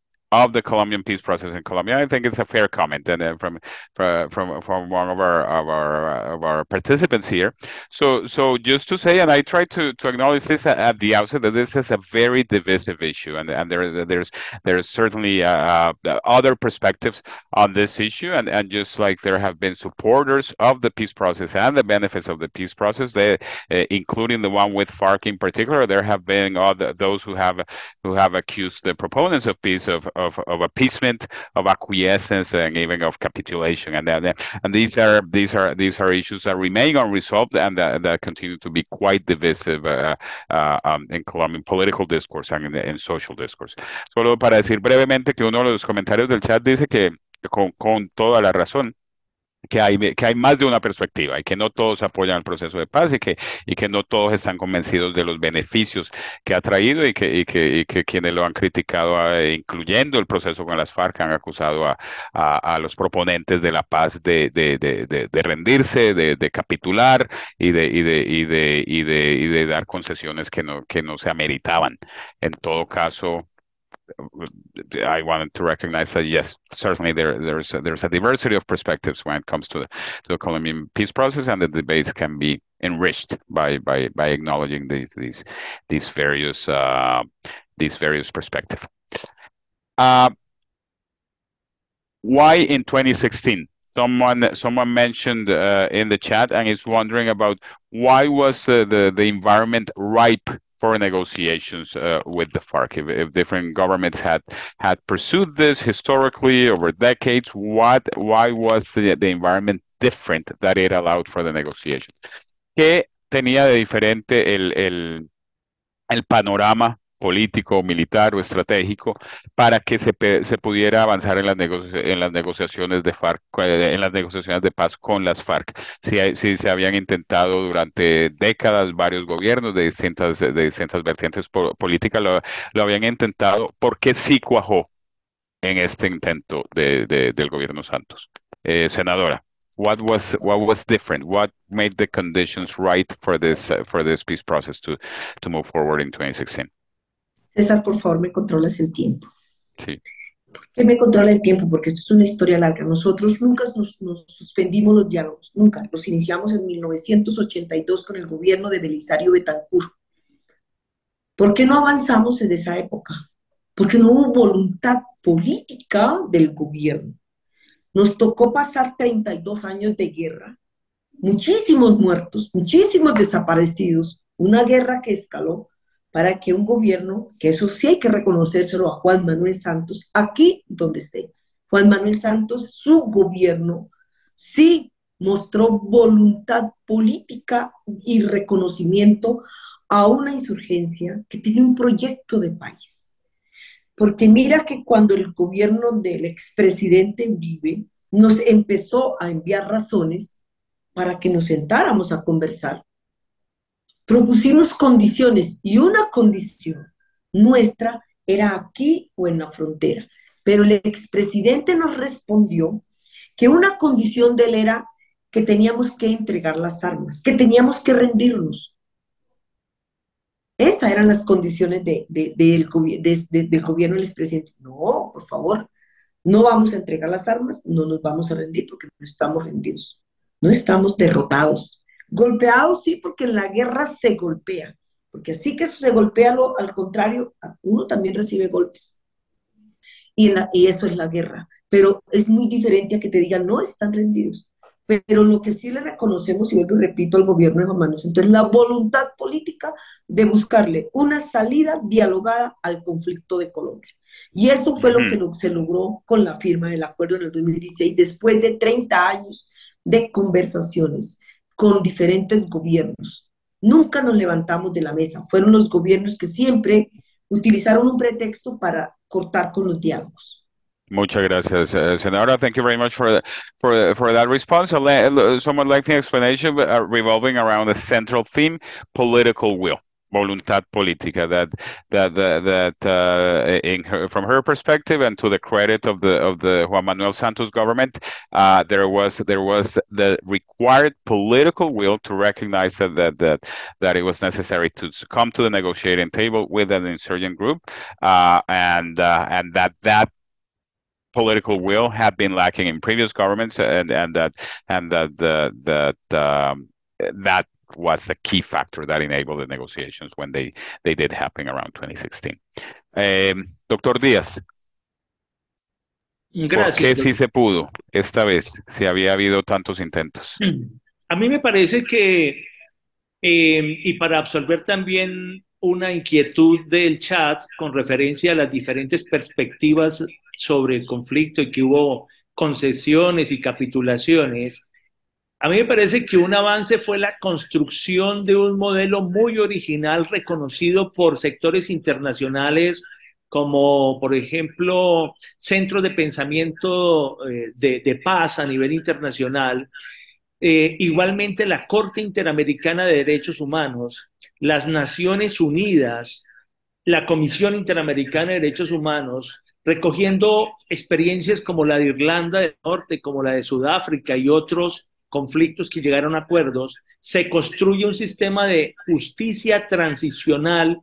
[SPEAKER 2] of the Colombian peace process in Colombia. I think it's a fair comment, and uh, from from from one of our of our of our participants here. So so just to say, and I try to to acknowledge this at, the outset that this is a very divisive issue, and and there there's there's certainly uh, uh, other perspectives on this issue, and and just like there have been supporters of the peace process and the benefits of the peace process, they, uh, including the one with FARC in particular, there have been other, those who have who have accused the proponents of peace of of, of appeasement, of acquiescence, and even of capitulation. And that, and these are these are these are issues that remain unresolved and that, that continue to be quite divisive uh, uh, um, in Colombian political discourse and in, in social discourse. Solo para decir brevemente que uno de los comentarios del chat dice que con, con toda la razón que hay, que hay más de una perspectiva y que no todos apoyan el proceso de paz y que, y que no todos están convencidos de los beneficios que ha traído y que, y que, quienes lo han criticado, eh, incluyendo el proceso con las FARC, han acusado a, a, los proponentes de la paz de, de, de, de rendirse, de, capitular y de, y de, y de, y de, y de dar concesiones que no, que no se ameritaban. En todo caso, I wanted to recognize that yes, certainly there there's a, there's a diversity of perspectives when it comes to the, to the Colombian peace process, and the debates can be enriched by by by acknowledging these these these various uh, these various perspectives. Uh, why in 2016? Someone someone mentioned uh, in the chat and is wondering about why was the the environment ripe for negotiations uh, with the FARC. If, if, different governments had had pursued this historically over decades, what why was the, the environment different that it allowed for the negotiations? ¿Qué tenía de diferente el, el, el panorama político, militar o estratégico para que se, pudiera avanzar en las, en las negociaciones de FARC, eh, en las negociaciones de paz con las FARC. Si, se habían intentado durante décadas varios gobiernos de distintas, vertientes políticas, lo, habían intentado, ¿por qué sí cuajó en este intento de, de, del gobierno Santos? Eh, senadora. What was what was different? What made the conditions right for this uh, for this peace process to to move forward in 2016?
[SPEAKER 6] César, por favor, me controlas el tiempo.
[SPEAKER 2] Sí.
[SPEAKER 6] ¿Por qué me controla el tiempo? Porque esto es una historia larga. Nosotros nunca nos, suspendimos los diálogos, nunca. Los iniciamos en 1982 con el gobierno de Belisario Betancourt. ¿Por qué no avanzamos en esa época? Porque no hubo voluntad política del gobierno. Nos tocó pasar 32 años de guerra, muchísimos muertos, muchísimos desaparecidos, una guerra que escaló para que un gobierno, que eso sí hay que reconocérselo a Juan Manuel Santos, aquí donde esté, Juan Manuel Santos, su gobierno, sí mostró voluntad política y reconocimiento a una insurgencia que tiene un proyecto de país. Porque mira que cuando el gobierno del expresidente Uribe nos empezó a enviar razones para que nos sentáramos a conversar, propusimos condiciones y una condición nuestra era aquí o en la frontera. Pero el expresidente nos respondió que una condición de él era que teníamos que entregar las armas, que teníamos que rendirnos. Esas eran las condiciones del, del gobierno del expresidente. No, por favor, no vamos a entregar las armas, no nos vamos a rendir porque no estamos rendidos, no estamos derrotados. Golpeado sí, porque en la guerra se golpea, porque así que se golpea, lo, al contrario, uno también recibe golpes. Y, y eso es la guerra. Pero es muy diferente a que te digan, no están rendidos. Pero lo que sí le reconocemos, y vuelvo y repito al gobierno de Juan Manuel entonces la voluntad política de buscarle una salida dialogada al conflicto de Colombia. Y eso fue lo que se logró con la firma del acuerdo en el 2016, después de 30 años de conversaciones, con diferentes gobiernos. Nunca nos levantamos de la mesa. Fueron los gobiernos que siempre utilizaron un pretexto para cortar con los diálogos.
[SPEAKER 2] Muchas gracias, uh, Senadora. Thank you very much for for for that response. Someone like the explanation uh, revolving around the central theme, political will. Voluntad política that that that, uh, in her, from her perspective and to the credit of the of the Juan Manuel Santos government uh, there was there was the required political will to recognize that that that, that it was necessary to come to the negotiating table with an insurgent group uh, and uh, and that that political will had been lacking in previous governments and and that and that the that um, that was a key factor that enabled the negotiations when they, they did happen around 2016. Eh, doctor Díaz.
[SPEAKER 7] Gracias.
[SPEAKER 2] ¿Por qué sí se pudo esta vez, si había habido tantos intentos?
[SPEAKER 7] A mí me parece que, eh, y para absorber también una inquietud del chat con referencia a las diferentes perspectivas sobre el conflicto y que hubo concesiones y capitulaciones, a mí me parece que un avance fue la construcción de un modelo muy original reconocido por sectores internacionales como, por ejemplo, centros de pensamiento eh, de, paz a nivel internacional. Eh, igualmente, la Corte Interamericana de Derechos Humanos, las Naciones Unidas, la Comisión Interamericana de Derechos Humanos, recogiendo experiencias como la de Irlanda del Norte, como la de Sudáfrica y otros conflictos que llegaron a acuerdos, se construye un sistema de justicia transicional,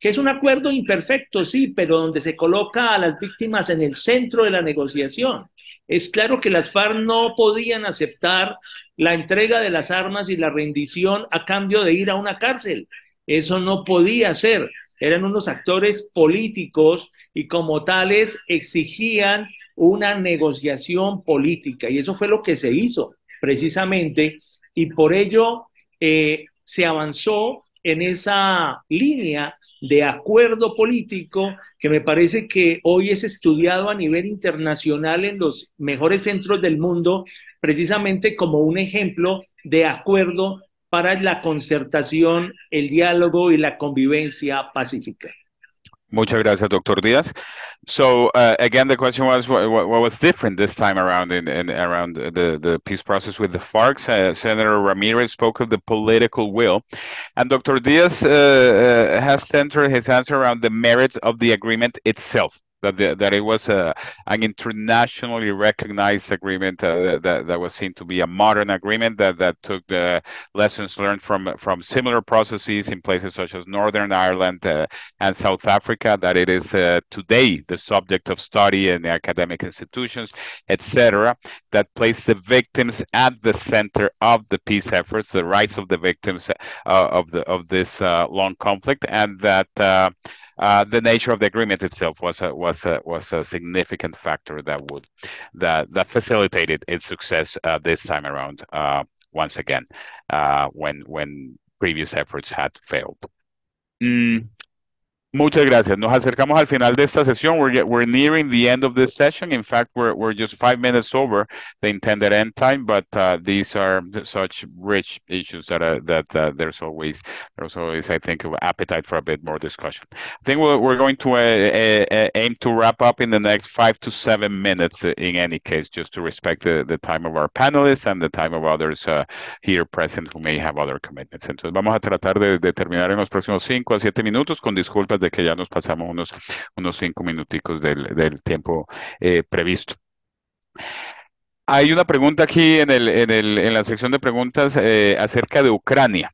[SPEAKER 7] que es un acuerdo imperfecto, sí, pero donde se coloca a las víctimas en el centro de la negociación. Es claro que las FARC no podían aceptar la entrega de las armas y la rendición a cambio de ir a una cárcel. Eso no podía ser. Eran unos actores políticos y como tales exigían una negociación política. Y eso fue lo que se hizo precisamente. Y por ello eh, se avanzó en esa línea de acuerdo político que me parece que hoy es estudiado a nivel internacional en los mejores centros del mundo, precisamente como un ejemplo de acuerdo para la concertación, el diálogo y la convivencia pacífica.
[SPEAKER 2] Muchas gracias, Dr. Diaz. So uh, again, the question was what, what, was different this time around in, in around the, the peace process with the FARC. Uh, Senator Ramirez spoke of the political will, and Dr. Diaz uh, uh, has centered his answer around the merits of the agreement itself that the, that it was a, an internationally recognized agreement uh, that that was seen to be a modern agreement that that took the lessons learned from from similar processes in places such as Northern Ireland uh, and South Africa. That it is uh, today the subject of study in the academic institutions, etc. That placed the victims at the center of the peace efforts, the rights of the victims uh, of the of this uh, long conflict, and that uh, the nature of the agreement itself was a, was a, was a significant factor that would that that facilitated its success uh, this time around. Uh, once again, uh, when when previous efforts had failed. Mm, Muchas gracias. Nos acercamos al final de esta sesión. We're, we're nearing the end of this session. In fact, we're, we're just five minutes over the intended end time, but uh, these are such rich issues that uh, that uh, there's always there's always I think appetite for a bit more discussion. I think we're, we're going to uh, uh, uh, aim to wrap up in the next five to seven minutes. In any case, just to respect the, the time of our panelists and the time of others here present who may have other commitments. Entonces vamos a tratar de, de terminar en los próximos cinco a siete minutos con disculpas de que ya nos pasamos unos, unos cinco minuticos del, del tiempo eh, previsto. Hay una pregunta aquí en, el, en, el, en la sección de preguntas eh, acerca de Ucrania.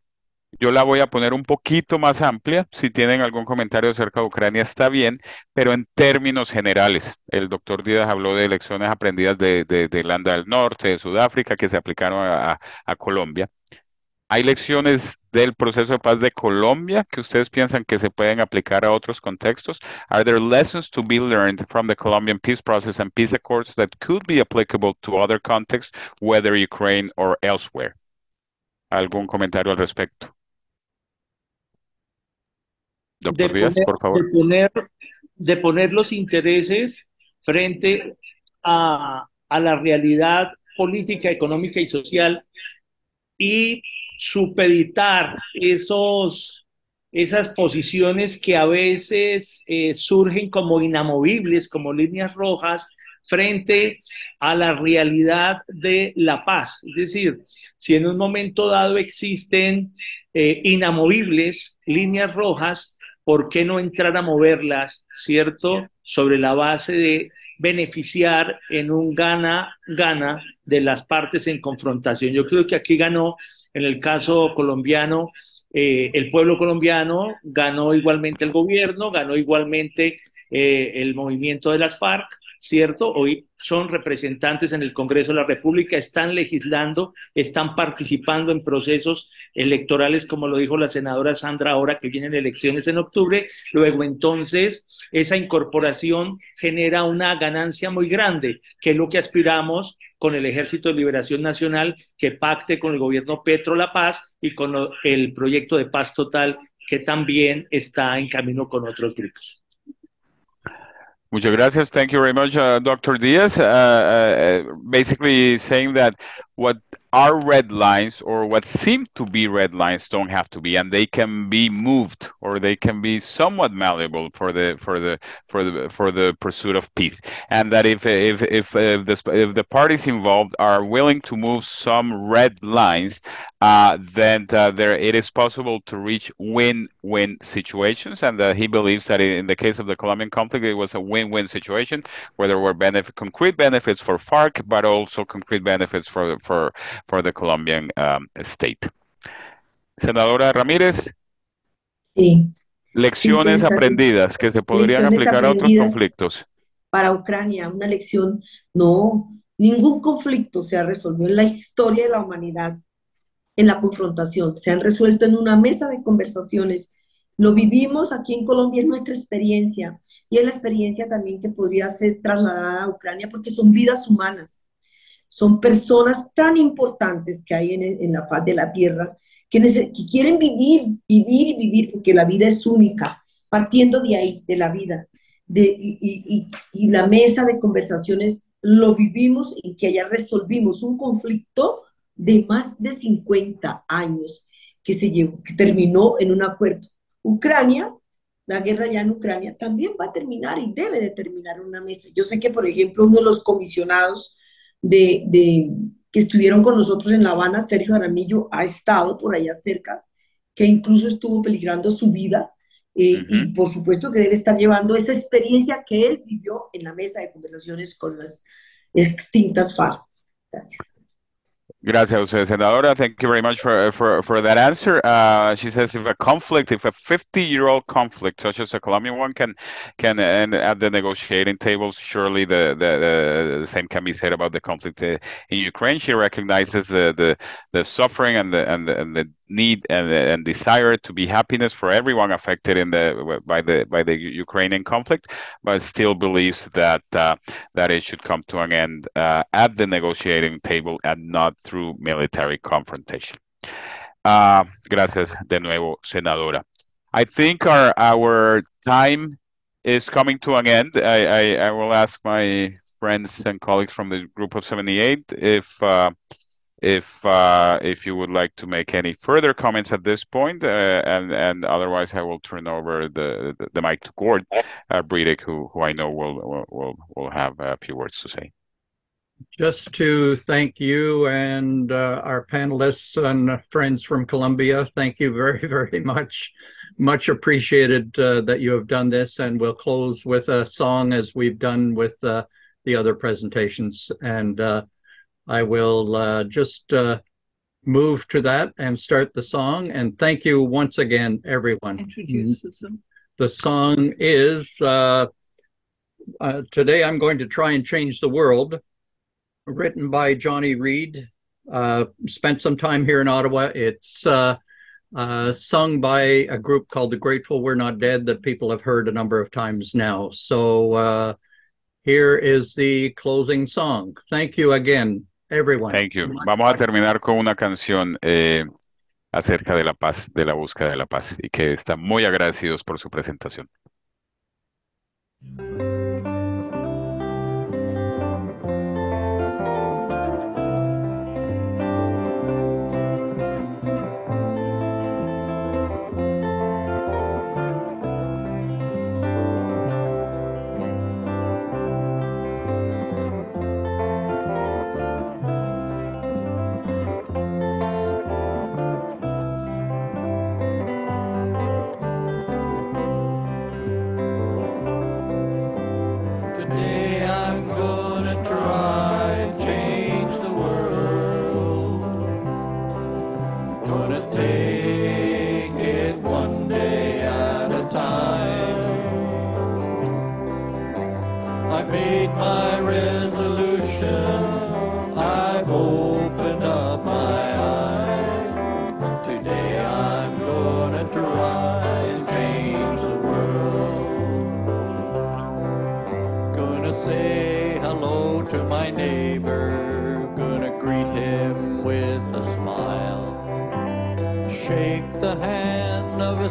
[SPEAKER 2] Yo la voy a poner un poquito más amplia. Si tienen algún comentario acerca de Ucrania, está bien, pero en términos generales. El doctor Díaz habló de lecciones aprendidas de, de, de Irlanda del Norte, de Sudáfrica, que se aplicaron a, a Colombia. ¿Hay lecciones del proceso de paz de Colombia que ustedes piensan que se pueden aplicar a otros contextos? Are there lessons to be learned from the Colombian peace process and peace accords that could be applicable to other contexts, whether Ukraine or elsewhere? ¿Algún comentario al respecto? Doctor
[SPEAKER 7] de
[SPEAKER 2] Díaz,
[SPEAKER 7] poner,
[SPEAKER 2] por favor.
[SPEAKER 7] De poner, de poner los intereses frente a, a la realidad política, económica y social y supeditar esos, esas posiciones que a veces eh, surgen como inamovibles, como líneas rojas, frente a la realidad de la paz. Es decir, si en un momento dado existen eh, inamovibles, líneas rojas, ¿por qué no entrar a moverlas, cierto? Sobre la base de beneficiar en un gana-gana de las partes en confrontación. Yo creo que aquí ganó, en el caso colombiano, eh, el pueblo colombiano, ganó igualmente el gobierno, ganó igualmente eh, el movimiento de las FARC, ¿cierto? Hoy son representantes en el Congreso de la República, están legislando, están participando en procesos electorales, como lo dijo la senadora Sandra ahora que vienen elecciones en octubre. Luego entonces esa incorporación genera una ganancia muy grande, que es lo que aspiramos con el Ejército de Liberación Nacional, que pacte con el gobierno Petro la paz y con el proyecto de paz total que también está en camino con otros grupos.
[SPEAKER 2] Muchas gracias. Thank you very much, uh, Dr. Diaz. Uh, uh, basically saying that what are red lines or what seem to be red lines don't have to be and they can be moved or they can be somewhat malleable for the for the for the for the pursuit of peace and that if if if, if, the, if the parties involved are willing to move some red lines uh, then uh, there it is possible to reach win-win situations and uh, he believes that in the case of the Colombian conflict it was a win-win situation where there were benefit concrete benefits for FARC but also concrete benefits for for for the Colombian um, state. Senadora Ramírez.
[SPEAKER 6] Sí.
[SPEAKER 2] Lecciones
[SPEAKER 6] Sí, sí,
[SPEAKER 2] aprendidas que se podrían
[SPEAKER 6] lecciones
[SPEAKER 2] aplicar a otros conflictos.
[SPEAKER 6] Para Ucrania, una lección, no, Ningún conflicto se ha resolvido en la historia de la humanidad en la confrontación, se han resuelto en una mesa de conversaciones. Lo vivimos aquí en Colombia, es nuestra experiencia y es la experiencia también que podría ser trasladada a Ucrania porque son vidas humanas, son personas tan importantes que hay en, la faz de la tierra que, quieren vivir, vivir y vivir porque la vida es única, partiendo de ahí, de la vida. De, y, la mesa de conversaciones lo vivimos en que allá resolvimos un conflicto de más de 50 años que, se llevó, que terminó en un acuerdo. Ucrania, la guerra ya en Ucrania, también va a terminar y debe de terminar en una mesa. Yo sé que, por ejemplo, uno de los comisionados de, de, que estuvieron con nosotros en La Habana, Sergio Aramillo, ha estado por allá cerca, que incluso estuvo peligrando su vida. Eh, y por supuesto que debe estar llevando esa experiencia que él vivió en la mesa de conversaciones con las extintas FARC. Gracias.
[SPEAKER 2] Gracias. Thank you very much for for, for that answer. Uh, she says if a conflict, if a 50-year-old conflict, such as a Colombian one, can can end at the negotiating table, surely the, the, the same can be said about the conflict uh, in Ukraine. She recognizes the the, the suffering and the and the, and the need and, and desire to be happiness for everyone affected in the by the by the Ukrainian conflict, but still believes that uh, that it should come to an end uh, at the negotiating table and not through military confrontation. Uh, gracias de nuevo, senadora. I think our our time is coming to an end. I, I, I will ask my friends and colleagues from the group of 78 if uh, if uh, if you would like to make any further comments at this point, uh, and and otherwise I will turn over the the, the mic to Gord uh, Bridick, who who I know will will will have a few words to say.
[SPEAKER 5] Just to thank you and uh, our panelists and friends from Columbia. Thank you very *laughs* very much. Much appreciated uh, that you have done this, and we'll close with a song as we've done with uh, the other presentations and. I will uh, just uh, move to that and start the song. And thank you once again, everyone.
[SPEAKER 6] Introduce the
[SPEAKER 5] The song is uh, uh, Today I'm Going to Try and Change the World, written by Johnny Reed. Uh, spent some time here in Ottawa. It's uh, uh, sung by a group called the Grateful We're Not Dead that people have heard a number of times now. So uh, here is the closing song. Thank you again. Everyone.
[SPEAKER 2] Thank you. Vamos a terminar con una canción eh, acerca de la paz, de la búsqueda de la paz, y que están muy agradecidos por su presentación.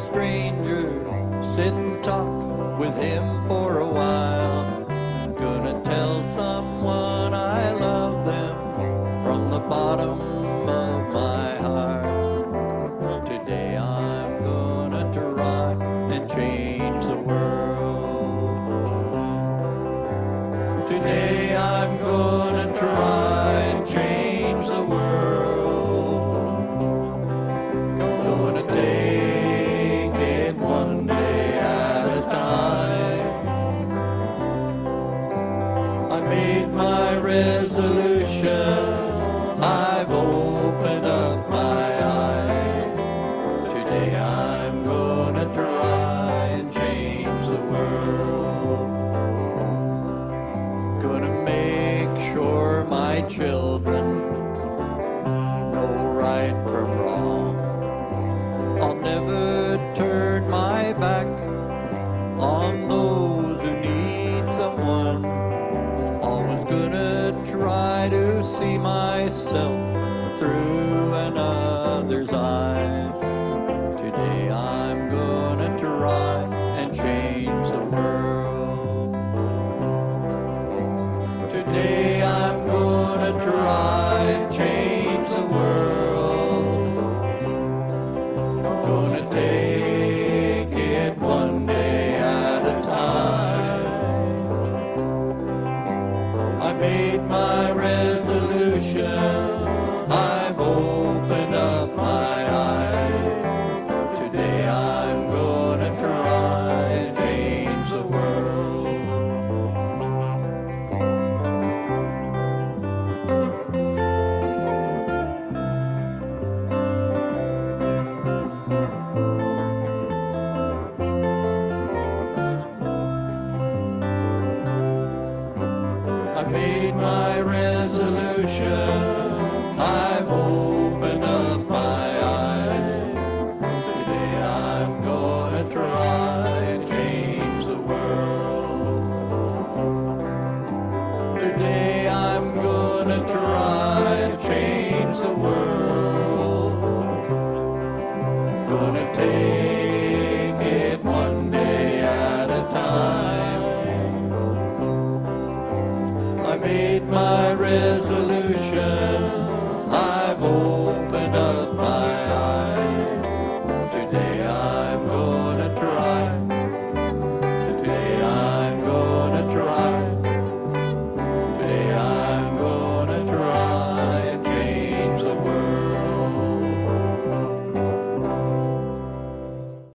[SPEAKER 8] stranger, sit and talk with him for